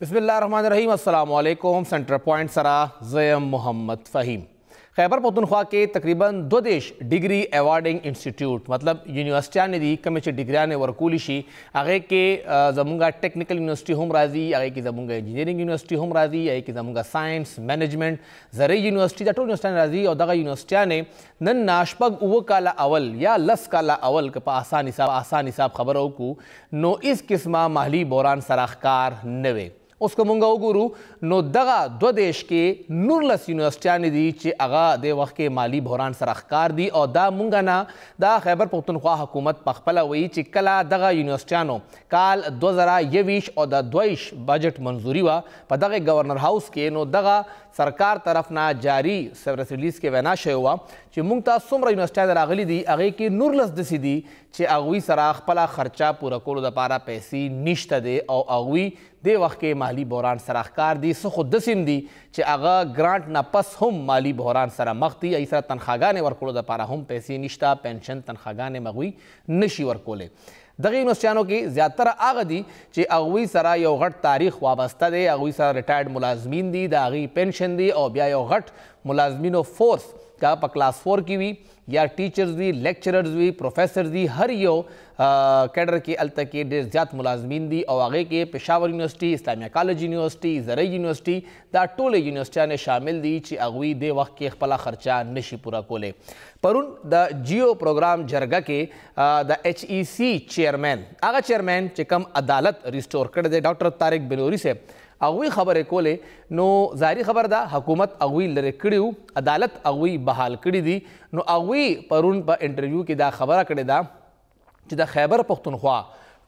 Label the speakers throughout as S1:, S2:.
S1: بسم الله الرحمن الرحیم السلام علیکم سنټر پوینټ سره زیم محمد فهیم خیبر پښتونخوا کې تقریبا دوه دېرش ډګري ایوارډنګ انسټیټیوټ مطلب یونیورسټیانې دي کومې چې ډګریانې ورکولی شي هغې کې زمونږ ټیکنیکل یونیورسټي هم راځي هغې کې زمونږ انجینیرینګ یونیورسټي هم راځي هغې کې زمونږ ساینس مینجمنټ زرعي یونیورسټي دا ټول یونیورسټیانې راځي او دغه یونیورسټیانې نن نه شپږ اووه کاله اول یا لس کاله اول که په اسان حساب اسان حساب خبره وکړو نو هیڅ قسمه محلي بحران سره ښکار نه وي اوس که مونږ وګورو نو دغه دوه دېرش کې نورلس یونیورسټیانې دي چې هغه دې وخت کې مالي بحران سره ښکار دي او دا مونږ نه د خیبر پښتونخوا حکومت په خپله وایي چې کله دغه یونیورسټیانو کال دوه زره یوویشت او د دویش بجټ منظوري وه په دغه ګورنر هاوس کې نو دغه سرکار طرف نه جاري پریس ریلیز کې وینا شوې وه چې مونږ ته څومره یونیورسټیانې راغلي دي هغې کې نورلس داسې دي چې هغوی سره خپله خرچه پوره کولو لپاره پیسې نشته دی او هغوی دې وخت کې مالي بحران سره ښکار دي، څه خو داسې هم دي چې هغه ګرانټ نه پس هم مالي بحران سره مخ دي، هغوی سره تنخواګانې ورکولو لپاره هم پیسې نشته، پنشن تنخواګانې هم هغوی نشي ورکولی. دغه یونیورسټیانو کې زیاتره هغه دي چې هغوی سره یو غټ تاریخ وابسته دی، هغوی سره ریټایرډ ملازمین دي، د هغوی پنشن دی او بیا یو غټ ملازمینو فورس که هغه په کلاس فور کې وي، یا ټیچرز وي لیکچررز وي پروفیسرز وي هر یو کډر کې الته کې ډیر زیات ملازمین دي او هغه کې پېښور یونیورسيټي اسلامي کالج یونیورسيټي زرعي یونیورسيټي دا ټول یونیورسيټيان شامل دي چې هغوی د وخت کې خپل خرچه نشي پوره کولی پرون د جیو پروګرام جرګه کې د ایچ ای سی چیئرمین هغه چیئرمین چې کم عدالت ریسټور کړی دی ډاکټر طارق بنوري صاحب هغوی خبرې کولې نو ظاهري خبره ده حکومت هغوی لرې کړي وو، عدالت هغوی بحال کړي دي، نو هغوی پرون په انټرویو کې دا خبره کړې ده چې د خیبر پښتونخوا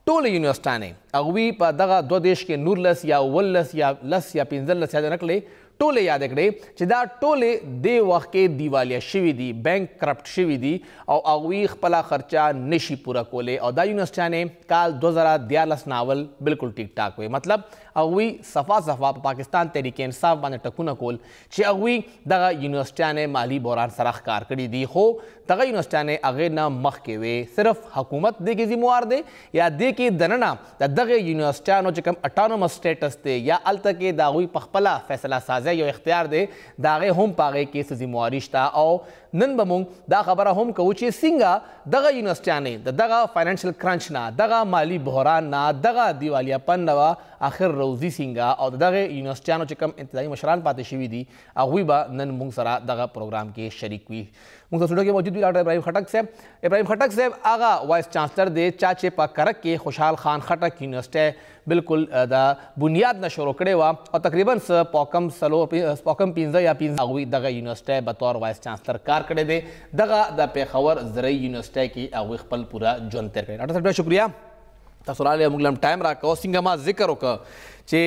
S1: ټولې یونیورسټانې هغوی په دغه دوه دېرش کې نورلس یا اوولس یا لس یا پنځلس یادې نه کړې ټولې یادې کړې چې دا ټولې دې وخت کې دیوالیا شوي دي، بانک کرپټ شوي دي، او هغوی خپله خرچه نه شي پوره کولی او دا یونیورسټیانې کال دوه زره دیارلس نه اول بلکل ټیک ټاک وې مطلب هغوی صفا صفا په پاکستان تحریک انصاف باندې ټکونه کول چې هغوی دغه یونیورسټیانې مالي بحران سره ښکار کړي دي خو دغه یونیورسټیانې هغې نه مخکې وې صرف حکومت دې کې ذموار دی یا دې کې دننه د دغه یونیورسټیانو چې کوم اټانومس سټیټس دی یا هلته کې د هغوی په خپله فیصله سازی یو اختیار دی د هغې هم په هغې کې څه ذمواري شته او نن به مونږ دا خبره هم کوو چې څنګه دغه یونیورسټیانې د دغه فاینانشل کرنچ نه، دغه مالي بحران نه، دغه دیوالیاپن نه به اخر روځي څنګه او د دغه یونیورسټیانو چې کوم انتظامي مشران پاتې شوي دي هغوی به نن مونږ سره دغه پروګرام کې شریک وي. مونږ سره سټوډیو کې موجود وي ډاکټر ابراهیم خټک صاحب. ابراهیم خټک صاحب هغه وایس چانسلر دی چا چې په کرک کې خوشحال خان خټک یونیورسټی بلکل د بنیاد نه شروع کړی وه او تقریبا څه پوکم څلور پوکم پنځه یا پنځه هغوی دغه یونیورسټی به طور وایس چانسلر کار کړی دی دغه د پیښور زرعی یونیورسټی کی هغوی خپل پوره ژوند تیر کړی ډاکټر صاحب ډیر شکریه تاسو راغلی موږ لم ټایم راکو څنګه ما ذکر وکړ چې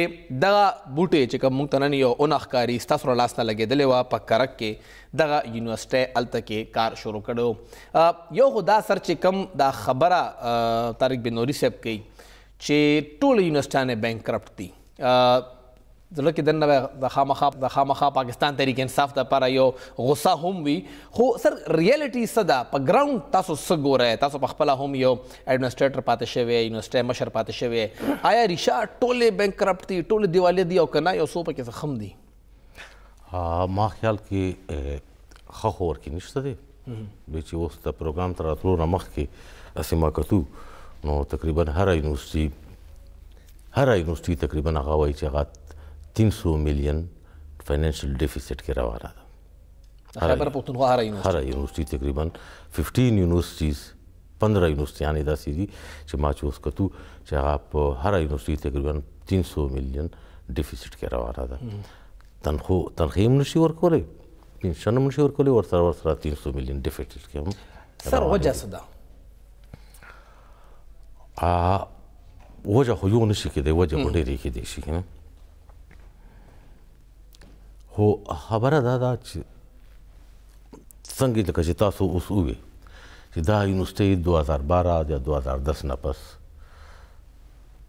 S1: دغه بوټي چې کوم موږ ته نن یو اون ښکاری ستاسو را لاسته لګېدلې وه په کرک کې دغه یونیورسټۍ هلته کې کار شروع کړو یو خو دا سر چې کوم دا خبره طارق بن نوري صاحب کوي چی ټوله یونیورسټیانې بینکرپټ دي زړه کې دنه د خامخا د خامخا پاکستان تحریک انصاف د لپاره یو غوسه هم وي خو سر ریالټي څه ده په ګراوند تاسو څه ګورئ تاسو په خپل هم یو اډمنسټریټر پاتې شوی یونیورسټي مشر پاتې شوی آیا ریشا ټوله بانکرپټ دي ټوله دیوالې دي او کنه یو څو پکې خم دي
S2: ما خیال کې ښه خو ورکې نشته دی به چې اوس د پروګرام تر راتلو نه مخکې اسې ما کتو نو تقریبا هر یونیورسيټي هر یونیورسيټي تقریبا هغه وایي چې هغه 300 میلیون فینانشل ډیفیسټ کې روانه ده
S1: خیبر پښتونخوا هر یونیورسيټي
S2: هر یونیورسيټي تقریبا 15 یونیورسيټیز پندرا یونیورسټیان یې داسې دي چې ما چې اوس کتو چې هغه په هره یونیورسټي تقریبا 300 میلیون ډیفیسټ کې روانه ده تنخو تنخې هم نشي ورکولی پنشن هم نشي ورکولی ورسره ورسره 300 میلیون ډیفیسټ کې هم
S1: سر وجه څه ده
S2: وجه خو یو نشي کېدای وجه خو ډېرې کېدای شي که نه خو خبره دا ده چې څنګه لکه چې تاسو اوس ووي چې دا یونیورسټۍ 2012 یا 2010 نه پس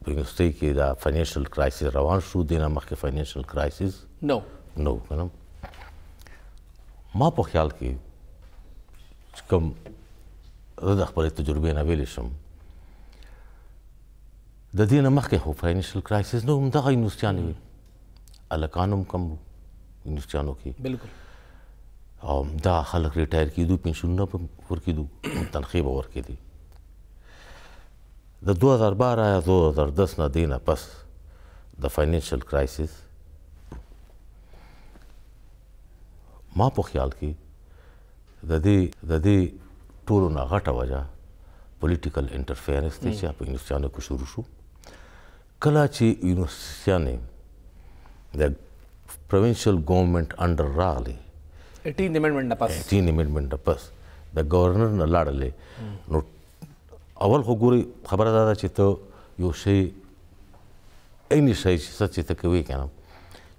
S2: په یونیورسټۍ کې دا فاینانشل کرایسس روان شو دینه مخکې فاینانشل کرایسس
S1: نو
S2: نو کنه ما په خیال کې کوم زه د خپل تجربې نه ویل شم د دینه مخکې هو فاینانشل کرایسس نو هم دغه یونیورسټیانې وي الکان هم کم وو انګلیسیانو کې
S1: بالکل
S2: او دا خلک ریټایر کیدو پنشنونه په ورکیدو تنخې به ورکیدي د 2012 یا 2010 نه دینه پس د فاینانشل کرایسس ما په خیال کې د دې د دې ټولو نه غټه وجه پولیټیکل انټرفیرنس دی چې په انګلیسیانو کې شروع شو کله چی یونیورسټیانی د پروینشل ګورنمنټ انډر راغلی
S1: ایټین امنډمنټ نه پس
S2: ایټین امنډمنټ نه پس د ګورنر نه لاړلی نو اول خو ګوری خبره دا ده چې ته یو شی اینی شی چې څه چې ته کوي کنه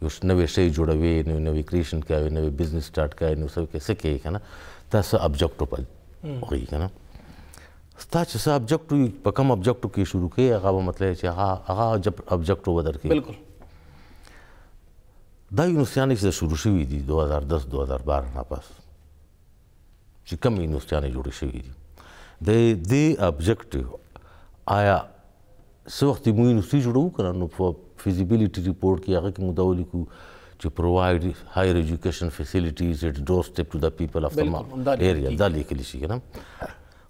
S2: یو نوې شی جوړوي نو نوې کریشن کوي نوې بزنس سٹارټ کوي نو څه کې څه کوي کنه تاسو ابجیکټو په وي کنه ستا چې څه ابجکټ وي په کوم ابجکټو کې شروع کوي هغه به مطلب چې هغه هغه ابجکټو به درکوي
S1: بالکل
S2: دا یونیورسټیانې چې شروع شوې دي 2010 2012 نه پس چې کوم یونیورسټیانې جوړې شوې دي د دې ابجکټیو آیا څه وخت موږ یونیورسټي جوړو کنه نو په فیزیبিলিټي ریپورت کې هغه کې موږ ولیکو چې پروواید هایر ایجوکیشن فیسیلیټیز ایټ ډور سټیپ ټو د پیپل اف د ایریا دا لیکل شي کنه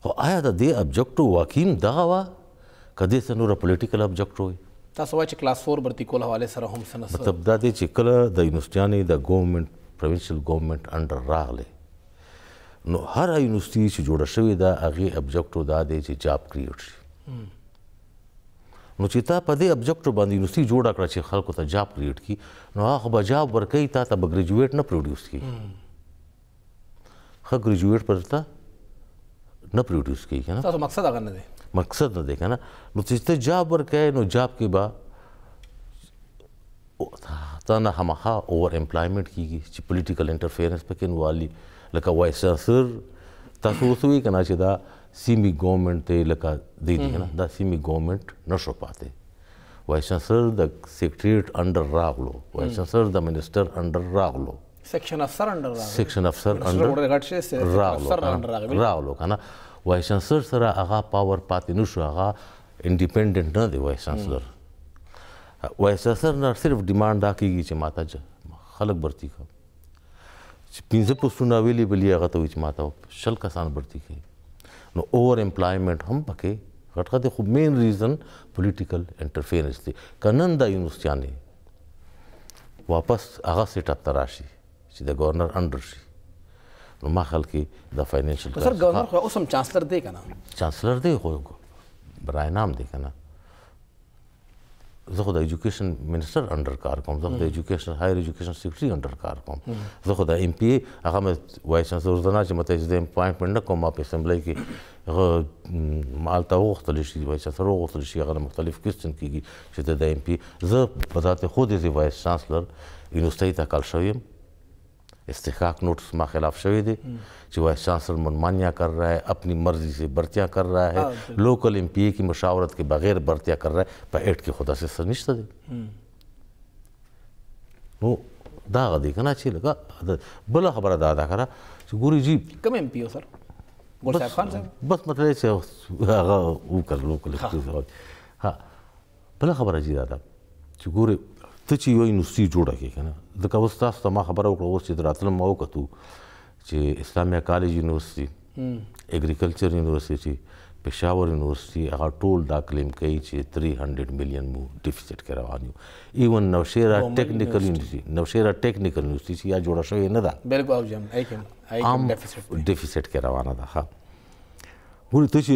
S2: خو آیا د دې ابجکټو واقعي هم دغه وه که دې څه نوره پولیټیکل ابجکټو وي؟
S1: تاسو وایئ چې کلاس فور برتي کول حوالې سره هم څه نه څه.
S2: مطلب دا دی چې کله د یونیورسټیانې د ګورنمنټ پروینشل ګورنمنټ انډر راغلې نو هره یونیورسټي چې جوړه شوې ده هغې ابجکټو دا دی چې جاب کریټ شي نو چې تا په دې ابجکټو باندې یونیورسټي جوړه کړه چې خلکو ته جاب کریټ کی نو هغه خو به جاب ورکوي تا ته به ګریجویټ نه پروډیوس کی ښه ګریجویټ به درته نه پروډوس کوي کنه
S1: تاسو مقصد هغه نه دی
S2: مقصد نه دی کنه نو چې ته جاب ورکې نو جاب کې به تا نه همخا اوور امپلایمنت کیږي چې پولیټیکل انټرفیرنس پکې نوالي لکه وایس چانسلر تاسو اوس وی کنه چې دا سیمي ګورنمنت ته لکه دی دی کنه دا سیمي ګورنمنت نشو پاتې وایس چانسلر د سیکرټریټ انډر راغلو وایس چانسلر د منسټر انډر راغلو
S1: سیکشن افسر انډر راغلو
S2: سیکشن افسر انډر راغلو راغلو کنه وایس چانسلر سره هغه پاور پاتې نشو هغه انډیپندنت نه دی وایس چانسلر وایس چانسلر نه صرف ډیماند دا کیږي چې ماته خلک برتی کوم چې پنځه پوسټونه اویلیبل یې هغه ته وایي چې ما ته شل کسان برتي کوي نو اوور امپلایمنټ هم پکې غټ غټ خو مین ریزن پولیټیکل انټرفیرنس دی کنن دا یونیورسټیان واپس هغه سیټ اپ تراشي چې د گورنر انډر شي نو ما خیال کې د فاینانشل
S1: سر گورنر خو اوس هم چانسلر دی کنه
S2: چانسلر دی خو برای نام دی کنه زه خو د ایجوکیشن منسټر انډر کار کوم زه خو د ایجوکیشن هایر ایجوکیشن سیکرټري انډر کار کوم زه خو د ایم پی هغه مې وایي چانسلر ورته نه چې مته چې د اپوینټمنټ نه کوم ما په اسمبلی کې هغه مالته وغوښتل شي وایي چانسلر وغوښتل شي هغه مختلف کوېسچن کېږي چې ته د ایم پی زه په ذات خود یې وایي چانسلر یونیورسټۍ ته کال شوی یم استحقاق نوٹس ما خلاف شوی دی چې وایس چانسلر منمانیا کر رہا ہے اپنی مرضی سے برتیاں کر رہا ہے لوکل ایم پی اے کی مشاورت کے بغیر برتیاں کر رہا ہے په ایټ کې خدا سه نشته دی نو دا غدي کنه چې لګه بل خبره دا ده کنه چې ګوري جی
S1: کوم ایم پی او سر ګل صاحب خان صاحب
S2: بس مطلب چې هغه وکړ لوکل ها بله خبره جی دا ده چې ګوره ته چې یو یونیورسټي جوړه کې کنه ځکه اوس تاسو ته ما خبره وکړه اوس چې دراتلم ما وکتو چې اسلامیا کالج یونیورسټي اګریکلچر یونیورسټي پېښور یونیورسټي هغه ټول دا کلیم کوي چې 300 میلیون مو ډیفیسټ کې روان یو ایون نوشیرا ټیکنیکل یونیورسټي نوشیرا ټیکنیکل یونیورسټي چې یا جوړه شوې نه ده
S1: بالکل او جام
S2: ایکم
S1: ایکم ډیفیسټ
S2: کې روانه ده ها ګوري ته چې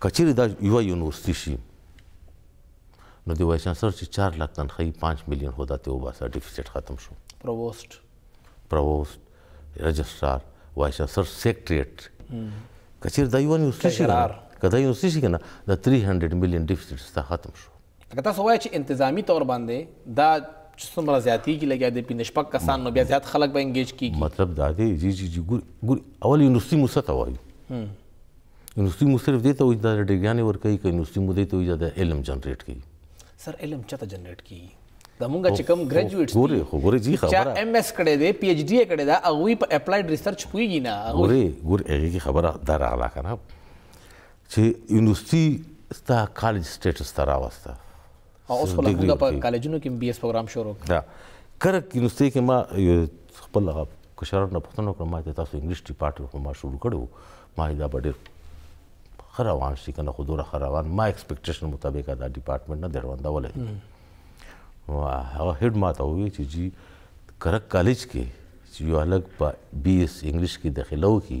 S2: که چیرې دا یوه یونیورسټي شي نو د وایس چانسلر چې چار لاک تنخواهي پنځ میلیون خو دا ترې وباسه ډیفیسیټ ختم شو
S1: پرووسټ
S2: پرووسټ رجسټرار وایس چانسلر سیکریټریټ که چیرې دا یوه یونیورسټي شي
S1: که
S2: دا یونیورسټي شي که نه دا 300 میلیون ډیفیسیټ ستا ختم شو
S1: لکه تاسو وایئ چې انتظامی طور باندې دا چې څومره زیاتیږي لګیا دی پنځه شپږ کسان نو بیا زیات خلک به انګیج کیږي
S2: مطلب دا دی جی جی جی ګور ګور اول یونیورسيټي مو څه ته وایي یونیورسيټي مو صرف دې ته وایي دا ډیګریانې ورکوي که یونیورسيټي مو دې ته وایي دا علم جنریټ کوي
S1: سر علم چاته جنریټ کیږي دا مونږ چې کوم ګریجویټس
S2: ګوري خو ګوري جی خبره چا
S1: ایم ایس کړي دي پی ایچ ډی کړي دا هغه په اپلایډ ریسرچ پويږي نه
S2: ګوري ګوري هغه کی خبره دا راغلا کنه چی یونیورسټی ستا کالج سټیټس ته راوسته
S1: او اوس خو لا موږ په کالجونو کې بي اس پروګرام شروع کړ
S2: دا کرک یونیورسټي کې ما خپل هغه کشران نه پوښتنه وکړه ما ته تاسو انګلیش ډیپارټمنټ خو ما شروع کړو ما دا به ډېر ښه روان شي که نه خو دوره ښه روان ما ایکسپیکټیشن مطابق دا ډپارټمنټ نه دی روندولی نو هغه هیډ ما ته وویل چې جی کرک کالج کې چې یو هلک په بي ایس انګلیش کې داخله وکړي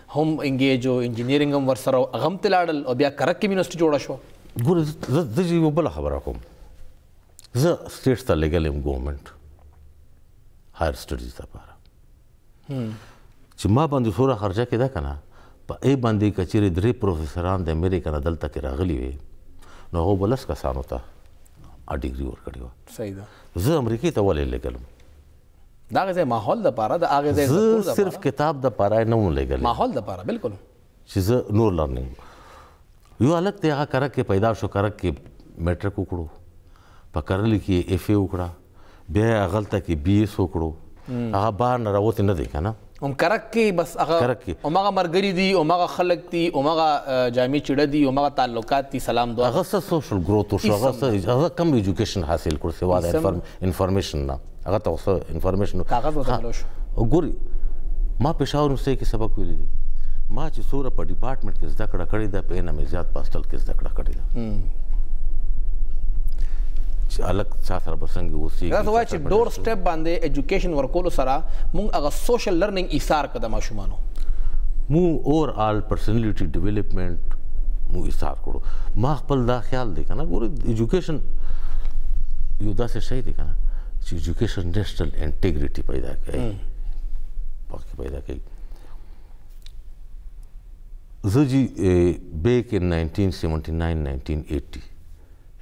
S2: هم
S1: انګیج او انجینیرینګ هم ورسره هغه هم ته لاړل او بیا کرک کې یونیورسټي جوړه شوه
S2: ګوره زه د یو بل خبره کوم زه سټیټ ته لګل یم ګورنمنت هایر سټډیز لپاره چې ما باندې سوره خرچه کېده کنه په ای باندې کچېرې درې پروفیسوران د امریکا نه دلته کې راغلي وي نو هغه بلس کسانو ته ا ډیګري ورکړي و
S1: صحیح ده
S2: زه امریکې ته ولې لګلم
S1: دا غزه ماحول د پاره د اغه ځای
S2: زه صرف کتاب د پاره نه مو لګل
S1: ماحول د پاره بالکل
S2: چې زه نور لرنیم یو الک ته هغه کرک کې پیدا شو کرک کې میټرک وکړو په کرل کې اف ای وکړه بیا غلطه کې بي اس وکړو هغه بار نه راوته نه دی کنه
S1: هم کرک کې بس هغه
S2: کرک کې
S1: همغه مرګري دي همغه خلک دي همغه جامع چړه دي همغه تعلقات دي سلام دوه
S2: هغه څه سوشل ګروث او هغه څه هغه کم ایجوکیشن حاصل کړ سوا د انفارمیشن نه هغه ته اوس انفارمیشن
S1: کاغذ وته شو
S2: ګوري ما پېښور یونیورسيټي کې سبق ویلي دي ما چې سوره په ډپارټمنټ کې زده کړه کړې ده په نه مې زیات پاستل کې زده کړه کړې ده چې الګ چا سره بسنګ
S1: اوسېږي ډور سټیپ باندې ایجوکیشن ورکولو سره مونږ هغه سوشل لرننګ ایثار کړ د ماشومانو.
S2: مونږ اوور آل پرسنلټي ډیویلپمنټ مونږ ایثار کړو. ما خپل دا خیال دی کنه ګوره ایجوکیشن یو داسې شی دی کنه چې ایجوکیشن نیشنل انټیګریټي پیدا کوي پکې پیدا کوي زه جی بیک ان 1979 1980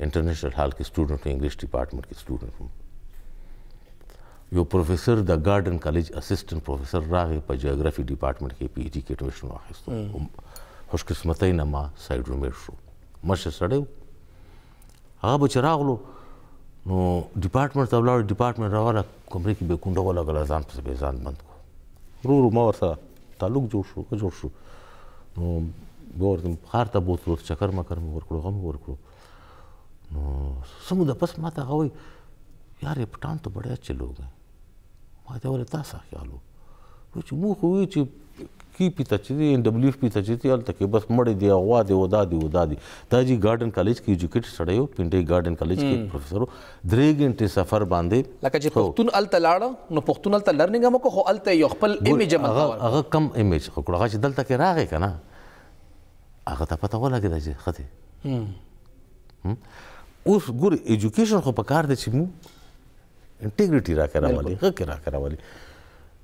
S2: انټرنیشنل هال کې سټوډنټ انګلیش ډپارټمنټ کې سټوډنټ وم یو پروفیسور د ګارډن کالج اسسټنټ پروفیسور راغی په جیوګرافي ډپارټمنټ کې پی ایچ ډي کې اډمیشن واخیستو خوش قسمتۍ نه ما سایډ رومېټ شو مشر سړی و هغه به چې راغلو نو ډپارټمنټ ته ولاړو ډپارټمنټ راواله کمرې کې به کونډه ولګله ځان پسې به ځان بند کړو ورو ورو ما ورسره تعلق جوړ شو که جوړ شو نو بیا ورته ښار ته بوتلو ورته چکر مکر مې ورکړو هغه مې ورکړو نو څه موده پس ما ته هغه وایي یار یې پټان ته بډای اچھے لوګ ہیں ما ته ولې تاسو خیال وو وایي چې موږ خو وایي چې کی پی ته چې دی ان ډبلیو پی ته چې دی هلته کې بس مړی دی غوا دی او دا دی او دا دی دا جی ګارډن کالج کې ایجوکیټډ سړی و پنډۍ ګارډن کالج کې پروفیسر و درې ګنټې سفر باندې
S1: لکه چې پښتون هلته لاړ نو پښتون هلته لرننګ هم وکړ خو هلته یې یو خپل امیج هم
S2: هلته ورکړ هغه کوم امیج ښه کړو هغه چې دلته کې راغی که نه هغه ته پته ولګېده چې ښه دی اوس ګورې ایجوکیشن خو په کار دی چې موږ انټیګریټي راکې راولي ښه کې راکې راولي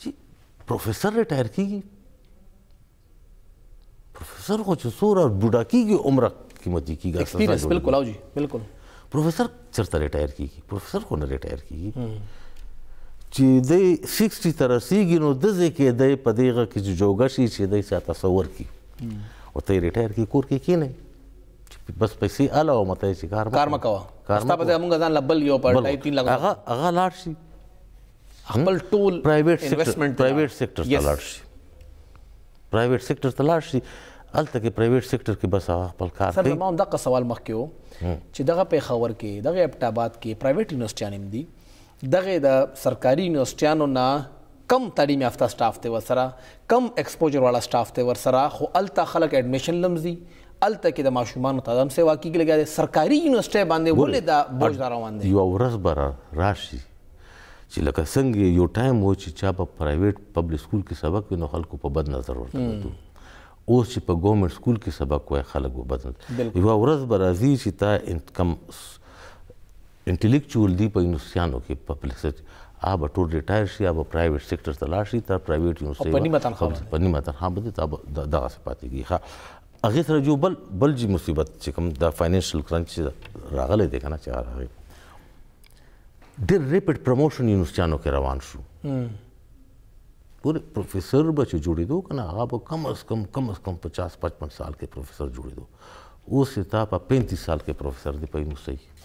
S2: چې پروفیسور ریټایر کیږي پروفیسور خو چې څوره بوډا کیږي عمر قیمتي کیږي
S1: ایکسپیرینس بالکل او جی بالکل
S2: پروفیسور چرته ریټایر کیږي پروفیسور خو نه ریټایر کیږي چې د 60 تر رسیدي نو د ځکه د پدیغه کې جوګه شي چې د سیا تصور کی او ته ریټایر کی کور کې کینې بس پیسې اله او مته چې کار
S1: کار مکوا
S2: کار
S1: مکوا موږ ځان لبل یو پړټای 3 لک
S2: هغه هغه لاړ شي
S1: خپل ټول
S2: پرایویټ سیکټر پرایویټ سیکټر ته لاړ شي پرایویټ سیکټر ته لاړ شي الته کې پرایویټ سیکټر کې بس هغه خپل کار کوي سر
S1: ما هم دغه سوال مخ کې وو چې دغه په خبر کې دغه اپټ آباد کې پرایویټ یونیورسيټیان هم دي دغه د سرکاري یونیورسيټیانو نه کم تعلیم یافته سټاف ته ورسره کم ایکسپوجر والا سټاف ته ورسره خو الته خلک اډمیشن لمزي هلته کې د ماشومانو ته هم سوا کیږي لګیا دی سرکاري یونیورسټۍ باندې ولې دا بوج دا روان دی
S2: یو ورځ به راشي چې لکه څنګه یو ټایم و چې چا په پرایویټ پبلک سکول کې سبق وینو خلکو په بد نظر ورته کتو اوس چې په ګورنمنت سکول کې سبق وای خلک به بد نظر یو ورځ به راځي چې تا کم انټيليکچوئل دي په يونيورسټيانو کي په پليسچ آ به ټول ريټاير شي آ به پرايويټ سيکټر ته لاړ شي تا پرايويټ يونيورسټي
S1: په نيمه تنخوا باندي
S2: په نيمه تنخوا باندي تا به دغه سي پاتي کي ښا هغه سره جو بل بل جي مصيبت چې کوم دا فاينانشل کرنچ چې راغلي دي کنه چې راغلي ډېر ريپټ پروموشن يونيورسټيانو کې روان شو ګوره پروفیسور به چې جوړېدو که نه هغه به کم از کم کم از کم پچاس پچپن سال کې پروفیسور جوړېدو اوس یې تا په پینتیس سال کې پروفیسور دی په
S1: یونیورسټۍ کې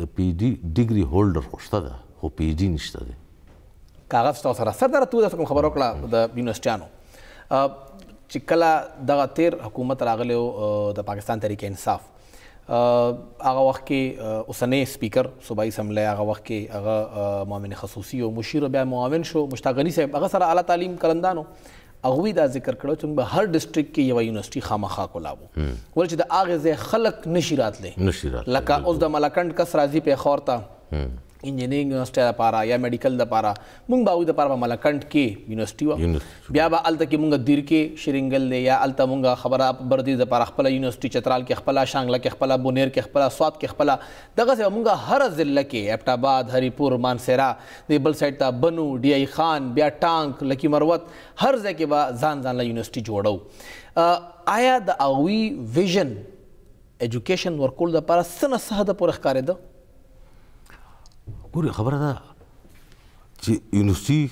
S2: د پي ډي ډګري هولډر خو شته ده خو پي ډي نشته دی.
S1: کاغذ شته ورسره سر دره تو داسې کوم خبره وکړه د یونیورسټیانو چې کله دغه تیر حکومت راغلی او د پاکستان تحریک انصاف هغه وخت کې اوسنی سپیکر صوبایي اسمبلی هغه وخت کې هغه معاون خصوصي او مشیر بیا معاون شو مشتاق غنی صاحب هغه سره اعلی تعلیم کلندانو هغوی دا ذکر کړو چې به هر ډیسټریکټ کې یو یونیورسيټي خامخا کولاو ول چې د اغه زه خلک نشي راتلې
S2: نشي راتلې
S1: لکه اوس د ملکند کس راځي په خور ته انجینرینګ یونیورسيټي لپاره یا میډیکل لپاره مونږ باوی د لپاره ملکند کې یونیورسيټي و بیا به الته کې مونږ دیر کې شرینګل دی یا الته مونږ خبره بردی د لپاره خپل یونیورسيټي چترال کې خپل شانګله کې خپل بونیر کې خپل سواد کې خپل دغه مونږ هر ضلع کې اپټ آباد هری پور مانسرا دی بل سایډ ته بنو ډی ای خان بیا ټانک لکی مروت هر ځای کې به ځان ځان له یونیورسيټي جوړو آیا د هغوی ویژن ایجوکیشن ورکول لپاره څه نه څه حده پورې
S2: ښکارېده ګورې خبره ده چې یونیورسيټي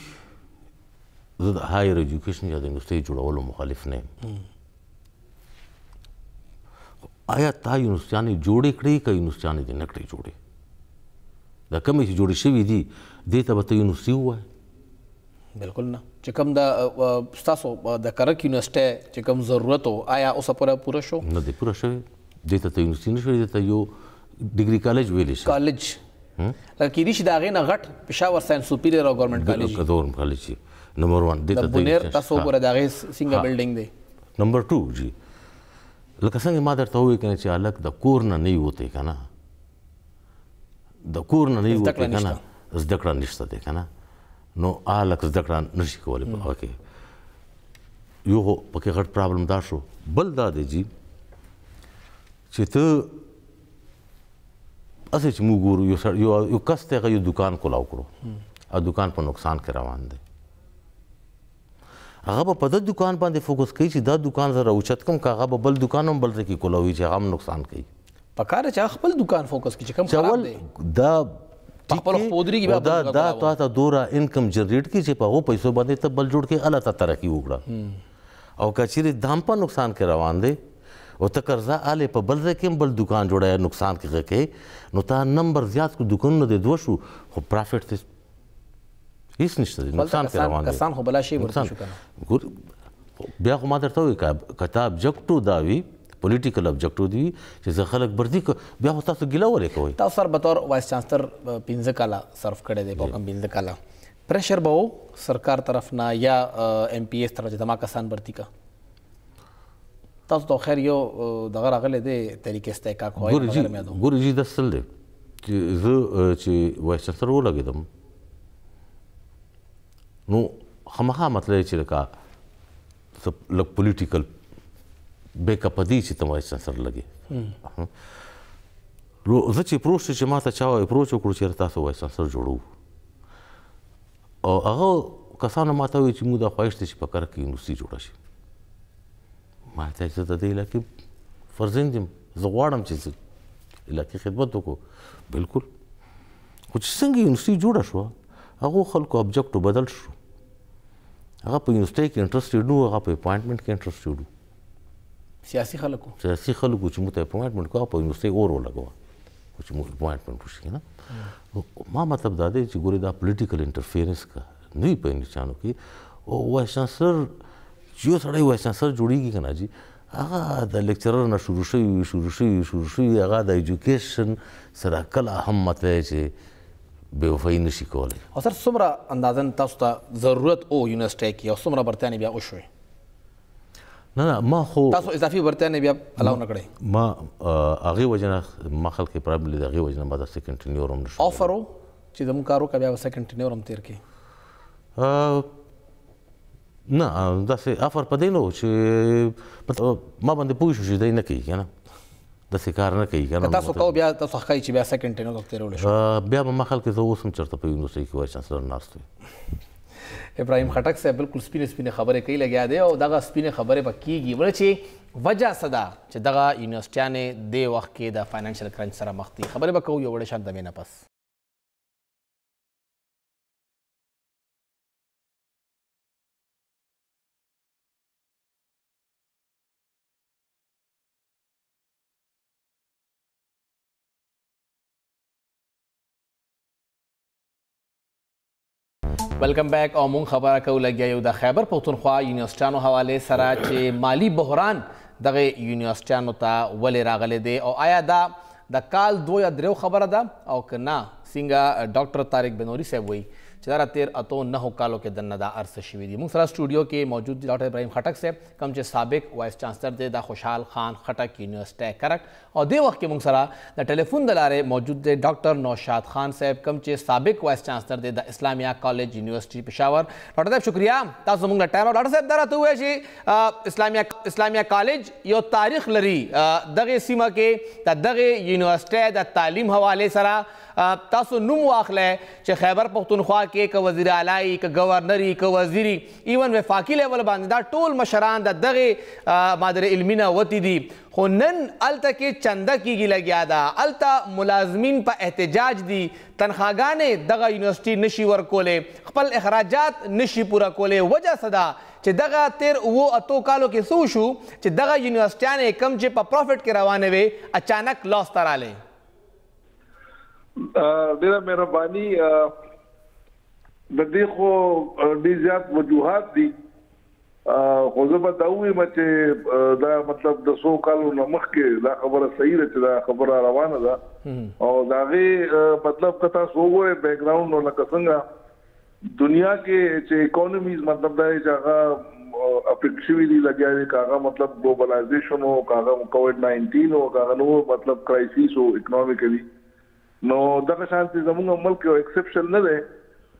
S2: زه د هایر ایجوکیشن یا د یونیورسيټي جوړولو مخالف نه یم آیا تا یونیورسټیانې جوړې کړې که یونیورسټیانې دې نه کړې جوړې دا کومې چې جوړې شوې دي دې ته به ته یونیورسټي ووایې
S1: بالکل نه چې کوم دا تاسو د کرک یونیورسټي چې کوم ضرورت او آیا اوس پوره پوره شو
S2: نه دی پوره شوی دې ته ته یونیورسټي نشوي دې ته یو ډیګري کالج ویل شي
S1: کالج لکه کېدی شي د هغې نه غټ پېښور ساینس سوپیریر او ګورنمنټ کالج
S2: ګورنمنټ کالج شي نمبر وان دې ته
S1: بونیر تاسو وګوره د هغې څنګه بلډینګ دی
S2: نمبر ټو جی لکه څنګه ما درته وویل کنه چې هلک د کور نه نه ووتی که نه د کور نه نه ووتی
S1: که
S2: نه زده کړه نشته دی که نه نو هلک زده کړه نه شي کولی په هغه کې یو پکې غټ پرابلم دا شو بل دا دی جی چې ته اسې چې موږ ګورو یو سړ... یو یو کس ته یو دکان کولاو کړو او دکان په نقصان کې روان دی هغه په دې دکان باندې فوکس کوي چې دا دکان زره اوچت کم کاغه به بل دکان هم بل ځکه کولاوي چې غم نقصان کوي
S1: په کار چې خپل دکان فوکس کوي چې کم خراب دی
S2: دا
S1: خپل خپودري کې
S2: دا دا تاسو دوره انکم جنریټ کی چې په هغه پیسو باندې ته بل جوړ کې اله ته ترقی وکړه او که چیری دام په نقصان کې روان دی او ته کرزا اله په بل ځای کې هم بل دکان جوړه نقصان کې غکې نو تا نمبر زیات کو دکانونه دې دوه شو خو پرافټ ته هیڅ نشته دی نقصان کې روان دی
S1: کسان خو بلا شي ورته شو کنه
S2: ګور بیا خو ما درته وی کتاب ابجیکټو دا وی پولیټیکل ابجیکټو دی چې زه خلک برځي بیا خو تاسو ګیله ولې کوئ
S1: تاسو سر به تور وایس چانسلر 15 کاله صرف کړی دی په کم 15 کاله پریشر به و سرکار طرف نه یا ایم پی ایس طرف چې دما کسان برتی کا تاسو ته خیر یو دغه راغلی دی تحریک استحقاق
S2: خو یې
S1: مګر مې دو
S2: ګور جی د سل دی چې زه چې وایس چانسلر ولګیدم نو خامخا مطلب چې لکه ته لږ پولیټیکل بیک اپ دی چې ته وایي سره لګي رو زه چې پروش چې ما ته چا وایي پروش وکړو چې تاسو وایي سره جوړو او هغه کسانو ما ته وایي چې موږ د خواهش ته چې په کار کې یونیورسيټي جوړه شي ما ته چې د دې علاقې فرزند یم زه غواړم چې علاقې خدمت وکړو بالکل خو چې څنګه یونیورسيټي جوړه شو هغه خلکو ابجکټو بدل شو هغه په یونیورسټۍ کې انټرسټډ نه وو هغه په اپوینټمنټ کې انټرسټډ وو
S1: سیاسي خلکو
S2: سیاسي خلکو چې موږ ته اپوینټمنټ کوه په یونیورسټۍ اور ولګوه چې موږ اپوینټمنټ وشي نه ما مطلب دا دی چې ګورې دا پولیټیکل انټرفیرنس که نه وي په انګلیسانو کې او وایس چانسلر چې یو سړی وایس چانسلر جوړیږي که نه جي هغه د لیکچرر نه شروع شوي شروع شوي شروع شوي هغه د ایجوکیشن سره کله هم مطلب چې بې وفايي نه شي کولی.
S1: او سر څومره اندازن تاسو ته ضرورت ؤ يونيورسټۍ کي او څومره برتيانې بيا وشوې؟
S2: نه نه ما خو
S1: تاسو اضافي برتيانې بيا الاو نه کړې؟
S2: ما هغې وجې نه ما خلق کې پرابلم ليدې هغې وجې نه ما دا سيکنډ ټينيور هم نه
S1: شو کولای. آفر ؤ چې زموږ کار وکړه بيا به سيکنډ ټينيور هم تير کړې؟
S2: نه داسې افر په دې نه و چې ما باندې پوه شو چې دی نه کوي کنه داسې کار نه کوي کنه
S1: تاسو کو بیا تاسو ښکای چې بیا سیکنډ ټینو ته تیرول شو
S2: بیا به ما خلک زه اوس هم چرته په یونیورسيټي کې وای چانسلر ناست
S1: ابراهيم خټک صاحب بالکل سپینه سپینه خبره کوي لګیا دی او دغه سپینه خبره به کیږي ول چې وجه صدا چې دغه یونیورسيټیانې د وخت کې د فاینانشل کرنچ سره مخ دي خبره به کوو یو وړ شان د مینه پس ویلکم بیک او مونږ خبره کوو لګیا یو د خیبر پښتونخوا یونیورسټانو حواله سره چې مالی بحران دغه یونیورسټانو ته ولې راغلی دی او آیا دا دا کال دوه یا دریو خبره ده او که نه؟ سنګه ډاکټر طارق بنوری صاحب وایی چې دا تیر اتو نهو کالو کې دننه دا ارسه شوی دی موږ سره سټوډیو کې موجود دی ډاکټر ابراهیم خټک صاحب کوم چې سابق وایس چانسلر دی دا خوشحال خان خټک یونیورسټی کرک او دی وخت کې موږ سره د ټلیفون د لارې موجود دی ډاکټر نوشاد خان صاحب کوم چې سابق وایس چانسلر دی د اسلامیا کالج یونیورسټی پېښور ډاکټر صاحب شکریا تاسو موږ ټایم ډاکټر صاحب دا راته وایي چې اسلامیا کالج یو تاریخ لري دغه سیمه کې د دغه یونیورسيټي د تعلیم حواله سره تاسو نوم واخلئ چې خیبر پښتونخوا کې ک وزیر اعلی ک گورنری ک وزیری ایون وفاقي لیول باندې دا ټول مشران د دغه مادر علمینه وتی دي خو نن الته کې چنده کیږي لګیا دا الته ملازمین په احتجاج دي تنخواګانې دغه یونیورسيټي نشي ورکولې خپل اخراجات نشي پوره کولې وجه صدا چې دغه تېر اوو اتو کالو کې څه وشو چې دغه یونیورسټیانې کوم چې په پروفیټ کې روانې وې اچانک لاس ته
S3: رالې؟ ډېره مهرباني د دې خو ډېر زیات وجوهات دي خو زه به دا ووایم چې دا مطلب د څو کالو نه مخکې دا خبره صحیح ده چې دا خبره روانه ده او دا غي مطلب که تاسو وګورئ بیک ګراوند نو لکه څنګه دنیا کې چې اکونومیز مطلب دا چې هغه افیکټ شوی دی لګیا دی کاغه مطلب ګلوبلایزیشن او کاغه کووډ 19 او کاغه نو مطلب کرایسیس او اکونومیکلی نو دغه شانتي زموږ ملک یو ایکسپشن نه دی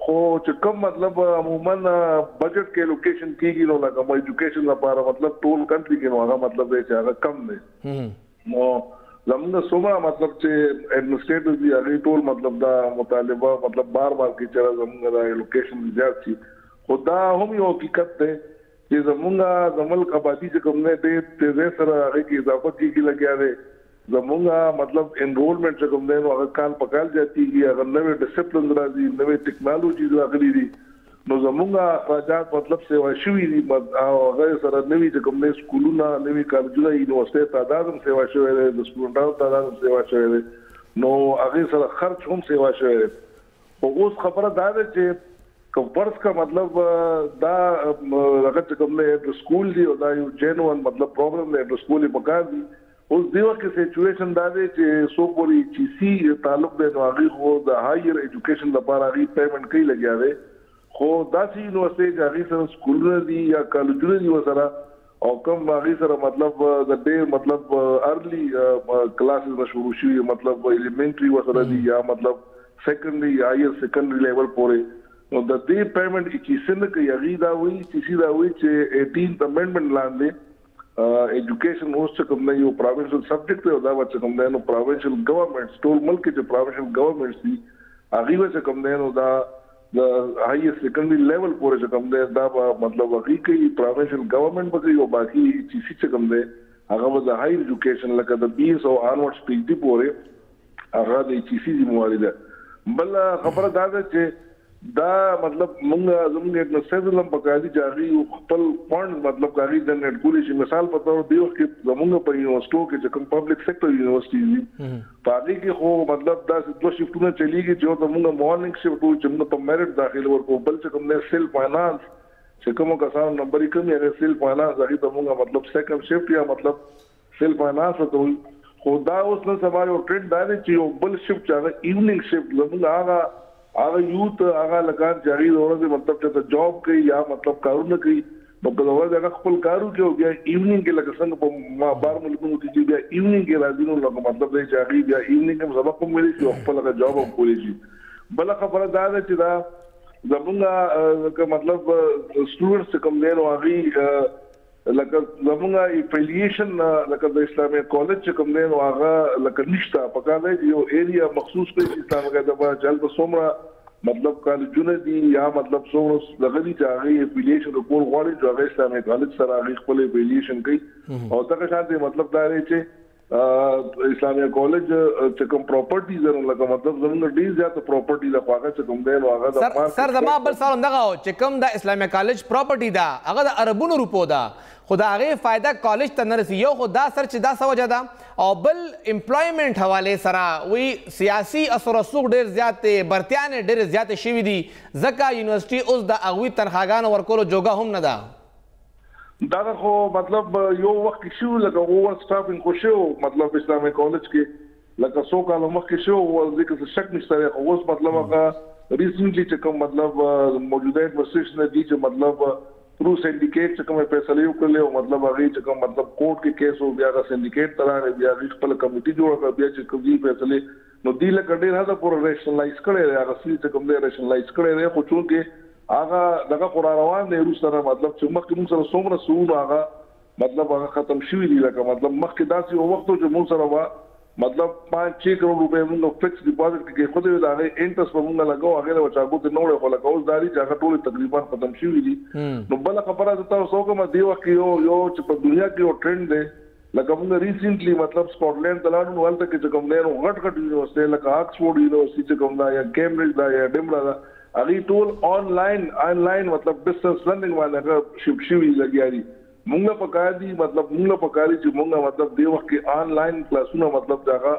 S3: خو چې کوم مطلب عموما بجټ کې لوکیشن کیږي نو لکه مو ایجوکیشن لپاره مطلب ټول کنټري کې نو هغه مطلب دی چې هغه کم دی نو زمونږ څومره مطلب چې اډمنسټریټر دی هغه ټول مطلب دا مطالبه مطلب بار بار کې چې زمونږ دا لوکیشن زیات شي خو دا هم یو حقیقت دی چې زمونږ د ملک آبادی چې کوم نه دی تیزه سره هغه کې اضافه کیږي لګیا دی زمونږ مطلب انرولمنت چې کوم دی نو هغه کال په کال زیاتیږي هغه نوې ډیسپلین راځي نوې ټیکنالوژي راغلي دي نو زموږ اخراجات مطلب سیوا شوي دي او هغه سره نوي چې کوم نوي سکولونه نوي کالجونه یونیورسټۍ تعداد هم سیوا شوی دی د سټوډنټانو تعداد هم سیوا شوی دی نو هغه سره خرچ هم سیوا شوی دی خو اوس خبره دا ده چې کوم فرض کا مطلب دا هغه چې کوم نه سکول دی او دا یو جنوان مطلب پروګرام دی نو سکول په کار دی اوس دیوه کې سیچویشن دا دی چې څو پورې اچ ای سي تعلق دی نو هغوی خو د هایر ایجوکیشن لپاره هغوی پیمنټ کوي لګیا دی خو داسې یونیورسټۍ چې هغوی سره سکولونه دي یا کالجونه دي ورسره او کوم هغوی سره مطلب د ډې مطلب ارلی کلاسز نه شروع شوي مطلب ایلیمنټري ورسره دي یا مطلب سیکنډري یا هایر سیکنډري لیول پورې نو د دې پیمنټ اچ ای سي نه کوي هغوی دا وایي چې دا وایي چې 18 امندمنټ لاندې ایجوکیشن اوس چې کوم یو پروینشل سبجیکټ دی او دا چې کوم دی نو پروینشل ګورنمنټس ټول ملک کې چې پروینشل ګورنمنټس دي هغه وڅ کوم دی نو دا د های سیکنډري لیول پورې چې کوم دی دا به مطلب هغه کې پروینشل ګورنمنټ به یو باقي چې څه کوم دی هغه د های ایجوکیشن لکه د بي اس او انورډ سپیډ دی پورې هغه د کیسې ذمہواري ده بل خبره دا ده چې دا مطلب مونږه زمونږ ابن سیدلم په کالی جاغي خپل فند مطلب کاغي جنریټ کولی شي مثال په تور دی وخت کې زمونږ په یونیورسيټو کې چې کوم پبلک سېکټر یونیورسيټي دي پاګي کې خو مطلب دا دوه شیفټونه چلیږي چې ته مونږه مارنینګ شیفټ وو چې مونږ په میرټ داخله ورکو بل چې کوم نه سیل فاینانس چې کوم کسانو نمبر یې کمی هغه سیل فاینانس هغه ته مونږه مطلب سیکنډ شیفټ یا مطلب سیل په ناسه ته وي خو دا اوس نن سبا یو ټرینډ دا دی چې یو بل شفټ چې هغه ایوننګ شفټ زموږ هغه هغه یوت هغه لکان چې هغه د ورځې مطلب چې ته جاب کوي یا مطلب کارونه کوي نو په ورځ هغه خپل کارو کوي بیا ایوننګ کې لکه څنګه په ما بار ملکونو کې چې بیا ایوننګ کې راځي نو لکه مطلب دی چې هغه بیا ایوننګ هم سبق هم ویلی شي خپل هغه جاب هم کولی شي بل خبره دا ده چې دا زمونږ که مطلب سټوډنټس کوم دی نو هغه لکه زمونږه ایفیلیشن لکه د اسلامي کالج چې کوم دی نو هغه لکه نشته په کار دی یو ایریا مخصوص کړي چې اسلام غیر د باندې چل بسومره مطلب کالجونه دي یا مطلب څومره دغه دي چې هغه ایفیلیشن د کول غواړي چې هغه اسلامي کالج سره هغه خپل ایفیلیشن کوي او دغه شان دی مطلب دا دی چې اسلامي کالج چې کوم پراپرټیز لرم لکه مطلب زمونږ ډیر زیات پراپرټی د خواغه چې کوم دی نو هغه د
S1: مارکیټ سر زما بل سوال دغه چې کوم د اسلامي کالج پراپرټی ده هغه د عربونو روپو ده خو د هغه فائدہ کالج ته نه رسی یو خو دا سر چې دا سوجه ده او بل امپلایمنت حواله سره وی سیاسي اثر رسوخ ډیر زیات دی برتیان ډیر زیات شوی دي ځکه یونیورسيټي اوس د اغوی تنخواګان ورکولو جوګه هم نه ده
S3: دا خو مطلب یو وخت کې شو لکه اوور سټافینګ خو شو مطلب اسلامي کالج کې لکه څو کال مخکې شو او ځکه څه شک نشته خو اوس مطلب هغه ریسنټلی چې کوم مطلب موجوده انویسټیشن دی چې مطلب ترو سندیکیټ چې کومه فیصله یو کړل او مطلب هغه چې کوم مطلب کورټ کې کیس او بیا هغه سندیکیټ ترانه بیا هغه خپل کمیټي جوړ کړ بیا چې کوم فیصله نو دی لکه ډیر هدا پور ریشنلایز کړي هغه سړي چې کوم دی ریشنلایز کړي خو چونکه هغه دغه خو را روان دی وروسته نه مطلب چې مخکې موږ سره څومره څه وو هغه مطلب هغه ختم شوي دي لکه مطلب مخکې داسې یو وخت و چې موږ سره به مطلب پانچ چه کروڑ روپۍ موږ فکس ډیپازټ کې کېښودې وې د هغې انټرسټ به موږ لګو هغې له به چا ګوتې نه وړی خو لکه اوس دا دي چې هغه ټولې تقریبا ختم شوي دي نو بله خبره زه تاسو ته وکړم دې وخت کې یو یو چې په دنیا کې یو ټرینډ دی لکه موږ ریسنټلی مطلب سکاټ لینډ ته لاړو نو هلته کې چې کوم دی نو غټ غټ یونیورسټۍ لکه آکسفورډ یونیورسټي چې کوم ده یا کیمبرج ده یا ډمره ده هغوی ټول آنلاین آنلاین مطلب ډسټنس لرننګ باندې هغه شفټ شوي لګیا دي موږ له پکار دي مطلب موږ له پکار دي چې موږ مطلب دې وخت کې آنلاین کلاسونه مطلب دغه